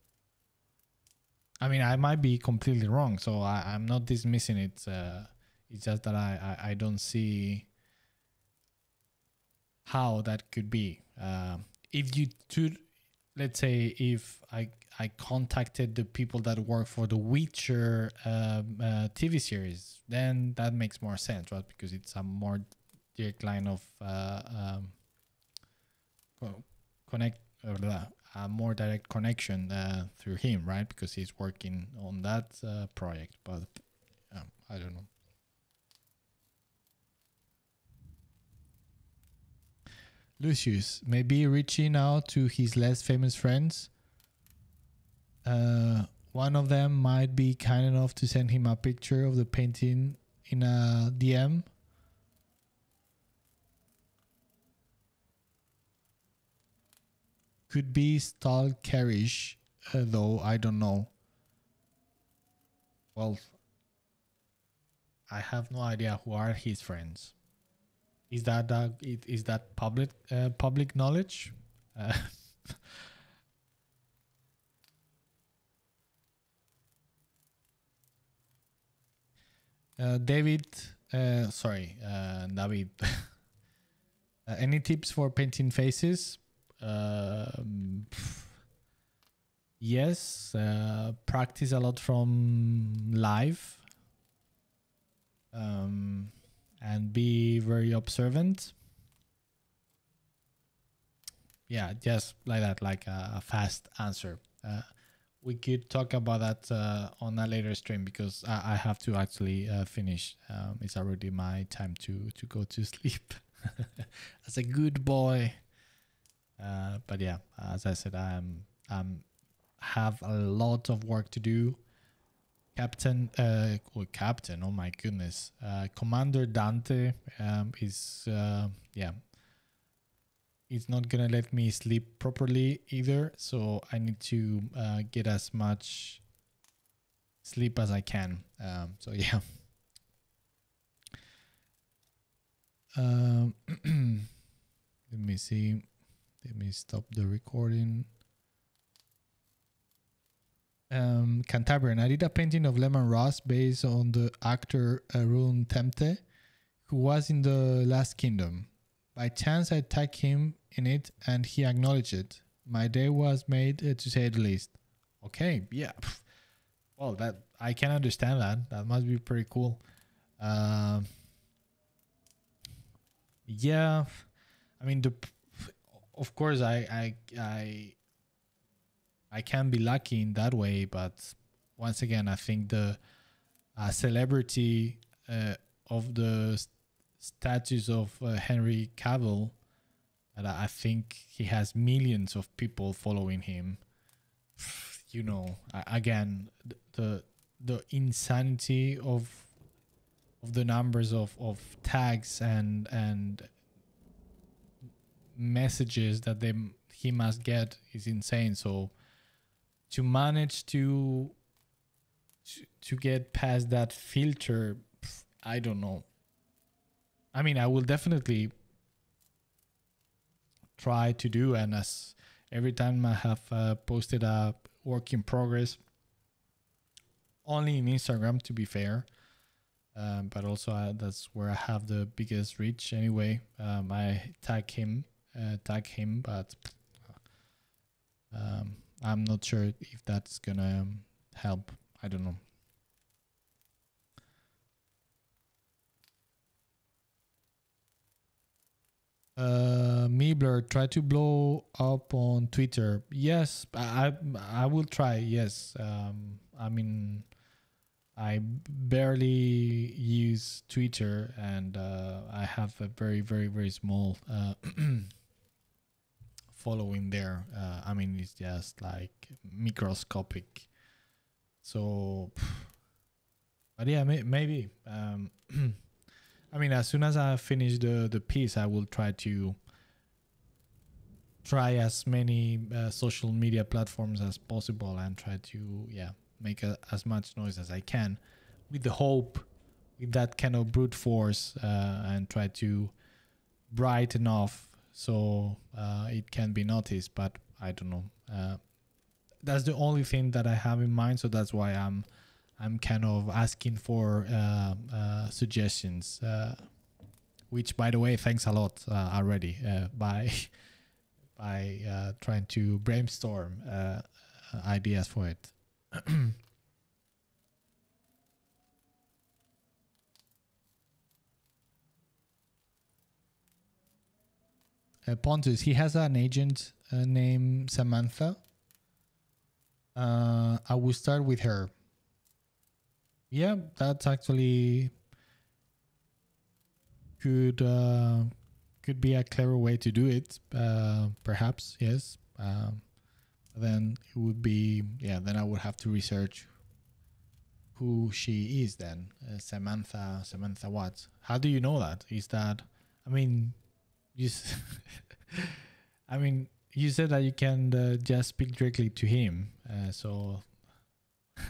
I mean, I might be completely wrong, so I, am not dismissing it. Uh, it's just that I, I, I, don't see how that could be. Uh, if you let's say if I I contacted the people that work for the Witcher um, uh, TV series, then that makes more sense, right? Because it's a more direct line of uh, um, connect, uh, a more direct connection uh, through him, right? Because he's working on that uh, project. But I don't know. Lucius, maybe reaching out to his less famous friends. Uh, one of them might be kind enough to send him a picture of the painting in a DM. Could be stalkerish, uh, though I don't know. Well, I have no idea who are his friends. Is that uh, is that public uh, public knowledge? Uh, uh, David, uh, sorry, uh, David. Any tips for painting faces? Um, yes, practice a lot from live um, and be very observant. Yeah, just like that, like a, a fast answer. Uh, we could talk about that uh, on a later stream because I, I have to actually uh, finish. Um, it's already my time to to go to sleep. As a good boy. Uh, but yeah, as I said, I'm I'm have a lot of work to do. Captain, uh, or Captain, oh my goodness, uh, Commander Dante um, is uh, yeah, it's not gonna let me sleep properly either. So I need to uh, get as much sleep as I can. Um, so yeah. Um, let me see. Let me stop the recording. Um, Cantabrian. I did a painting of Leman Russ based on the actor Rune Temte, who was in the Last Kingdom. By chance, I tagged him in it, and he acknowledged it. My day was made, uh, to say the least. Okay, yeah. Well, that I can understand that. That must be pretty cool. Um, yeah, I mean the of course I I I I can be lucky in that way, but once again, I think the uh, celebrity uh, of the st- of uh, Henry Cavill, and I think he has millions of people following him. You know, again, the the insanity of of the numbers of, of tags and and messages that they he must get is insane. So to manage to to, get past that filter, I don't know. I mean, I will definitely try to do, and as every time I have uh, posted a work in progress, only in Instagram, to be fair. Um, but also uh, that's where I have the biggest reach anyway. Um, I tag him uh, tag him, but um, I'm not sure if that's gonna help. I don't know. Uh, Meebler, try to blow up on Twitter. Yes, I I will try. Yes, um, I mean, I barely use Twitter, and uh, I have a very very very small uh, following there. Uh, I mean, it's just like microscopic. So, but yeah, may, maybe. Um, I mean, as soon as I finish the the piece, I will try to try as many uh, social media platforms as possible and try to yeah make a, as much noise as I can, with the hope with that kind of brute force uh, and try to brighten off so uh, it can be noticed. But I don't know. Uh, that's the only thing that I have in mind. So that's why I'm I'm kind of asking for uh, uh suggestions. Uh, which, by the way, thanks a lot uh, already by by trying to brainstorm ideas for it. uh, Pontus, he has an agent uh, named Samantha. Uh, I will start with her. Yeah, that's actually good. Uh, could be a clever way to do it. Uh, perhaps yes. Um, then it would be yeah. Then I would have to research who she is. Then uh, Samantha Samantha what? How do you know that? Is that I mean, you. I mean, you said that you can uh, just speak directly to him. Uh, so.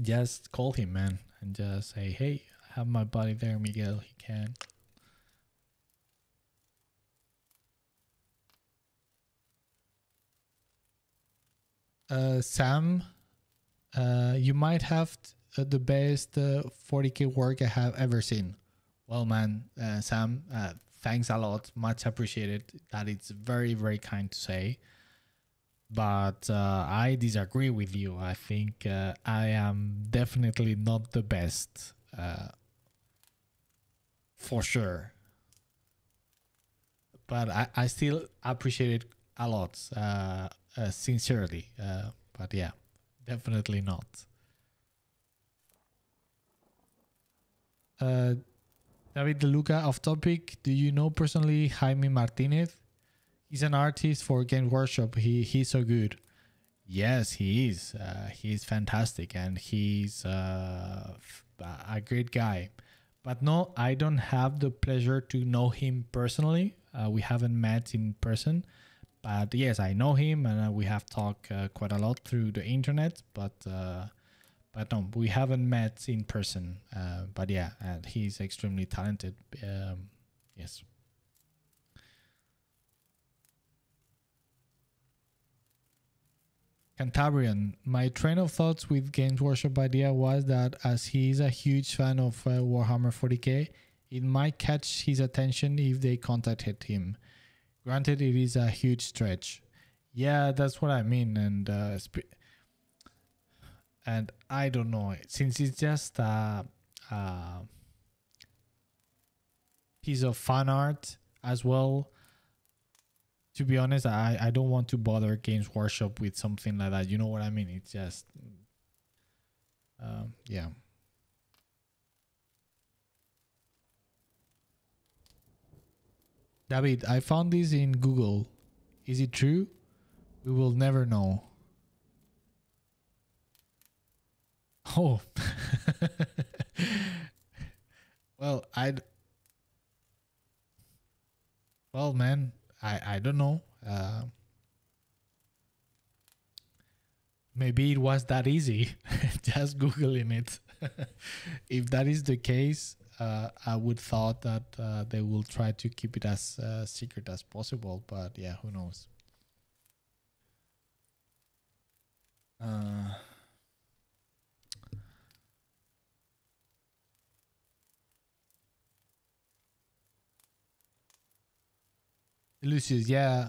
just call him, man, and just say, "Hey, I have my buddy there, Miguel. He can." Uh, Sam, uh, you might have uh, the best uh, 40k work I have ever seen. Well, man, uh, Sam, uh, thanks a lot. Much appreciated. That it's very, very kind to say. But uh, I disagree with you. I think uh, I am definitely not the best. Uh, for sure. But I, I still appreciate it a lot, uh, uh, sincerely. Uh, but yeah, definitely not. Uh, David De Luca, off topic. Do you know personally Jaime Martinez? He's an artist for Game Workshop. He he's so good. Yes, he is. Uh, he's fantastic, and he's uh, a great guy. But no, I don't have the pleasure to know him personally. Uh, we haven't met in person, but yes, I know him, and uh, we have talked uh, quite a lot through the internet. But but no, we haven't met in person. Uh, but yeah, and he's extremely talented. Um, yes. Cantabrian. My train of thoughts with Games Workshop idea was that as he is a huge fan of uh, Warhammer 40k, it might catch his attention if they contacted him. Granted, it is a huge stretch. Yeah, that's what I mean, and uh, and I don't know since it's just a, a piece of fan art as well to be honest, I, I don't want to bother Games Workshop with something like that. You know what I mean? It's just, um, yeah. David, I found this in Google. Is it true? We will never know. Oh. well, I. Well, man, I I don't know. Uh, maybe it was that easy, just googling it. if that is the case, uh, I would thought that uh, they will try to keep it as uh, secret as possible. But yeah, who knows? Uh, Lucius, yeah,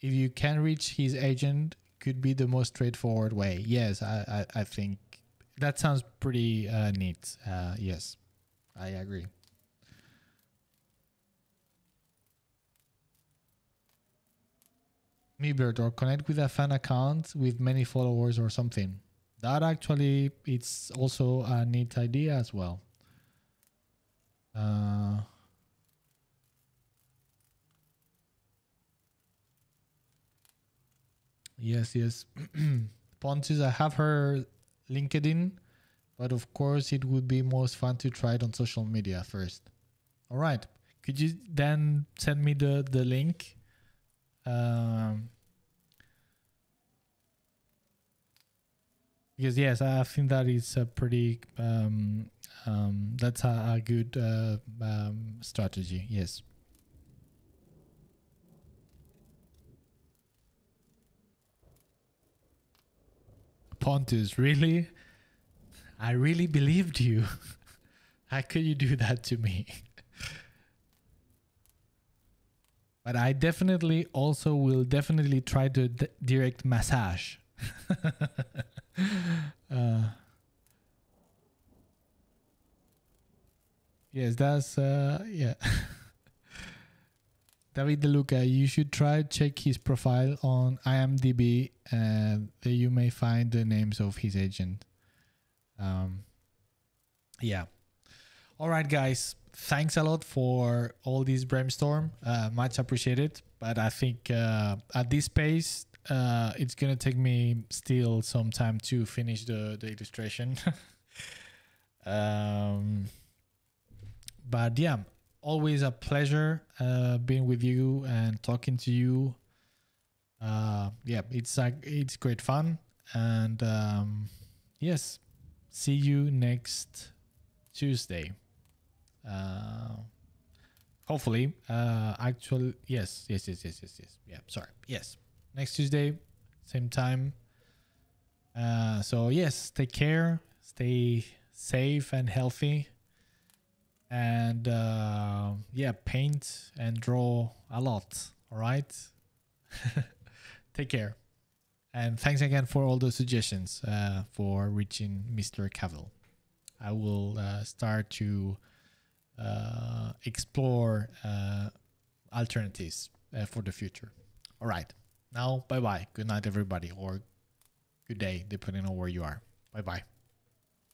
if you can reach his agent, could be the most straightforward way. Yes, I, I, I think that sounds pretty uh, neat. Uh, yes, I agree. Mebird or connect with a fan account with many followers or something. That actually it's also a neat idea as well. Uh, Yes, yes. Pontus, I have her LinkedIn, but of course it would be most fun to try it on social media first. All right. Could you then send me the the link? Um, because yes, I think that is a pretty um, um, that's a, a good uh, um, strategy. Yes. Pontus, really? I really believed you. How could you do that to me? but I definitely also will definitely try to direct massage. uh, yes, that's uh, yeah. David De Luca, you should try check his profile on IMDb, and there you may find the names of his agent. Um, yeah. All right, guys. Thanks a lot for all this brainstorm. Uh, much appreciated. But I think uh, at this pace, uh, it's gonna take me still some time to finish the the illustration. um, but yeah, always a pleasure uh, being with you and talking to you. Uh, yeah, it's like it's great fun, and um, yes, see you next Tuesday. Uh, hopefully, uh, actually, yes, yes, yes, yes, yes, yes. Yeah, sorry, yes, next Tuesday, same time. Uh, so yes, take care, stay safe and healthy and uh, yeah, paint and draw a lot. All right. Take care. And thanks again for all the suggestions uh, for reaching Mr. Cavill. I will uh, start to uh, explore uh, alternatives uh, for the future. All right. Now, bye bye. Good night, everybody, or good day, depending on where you are. Bye bye.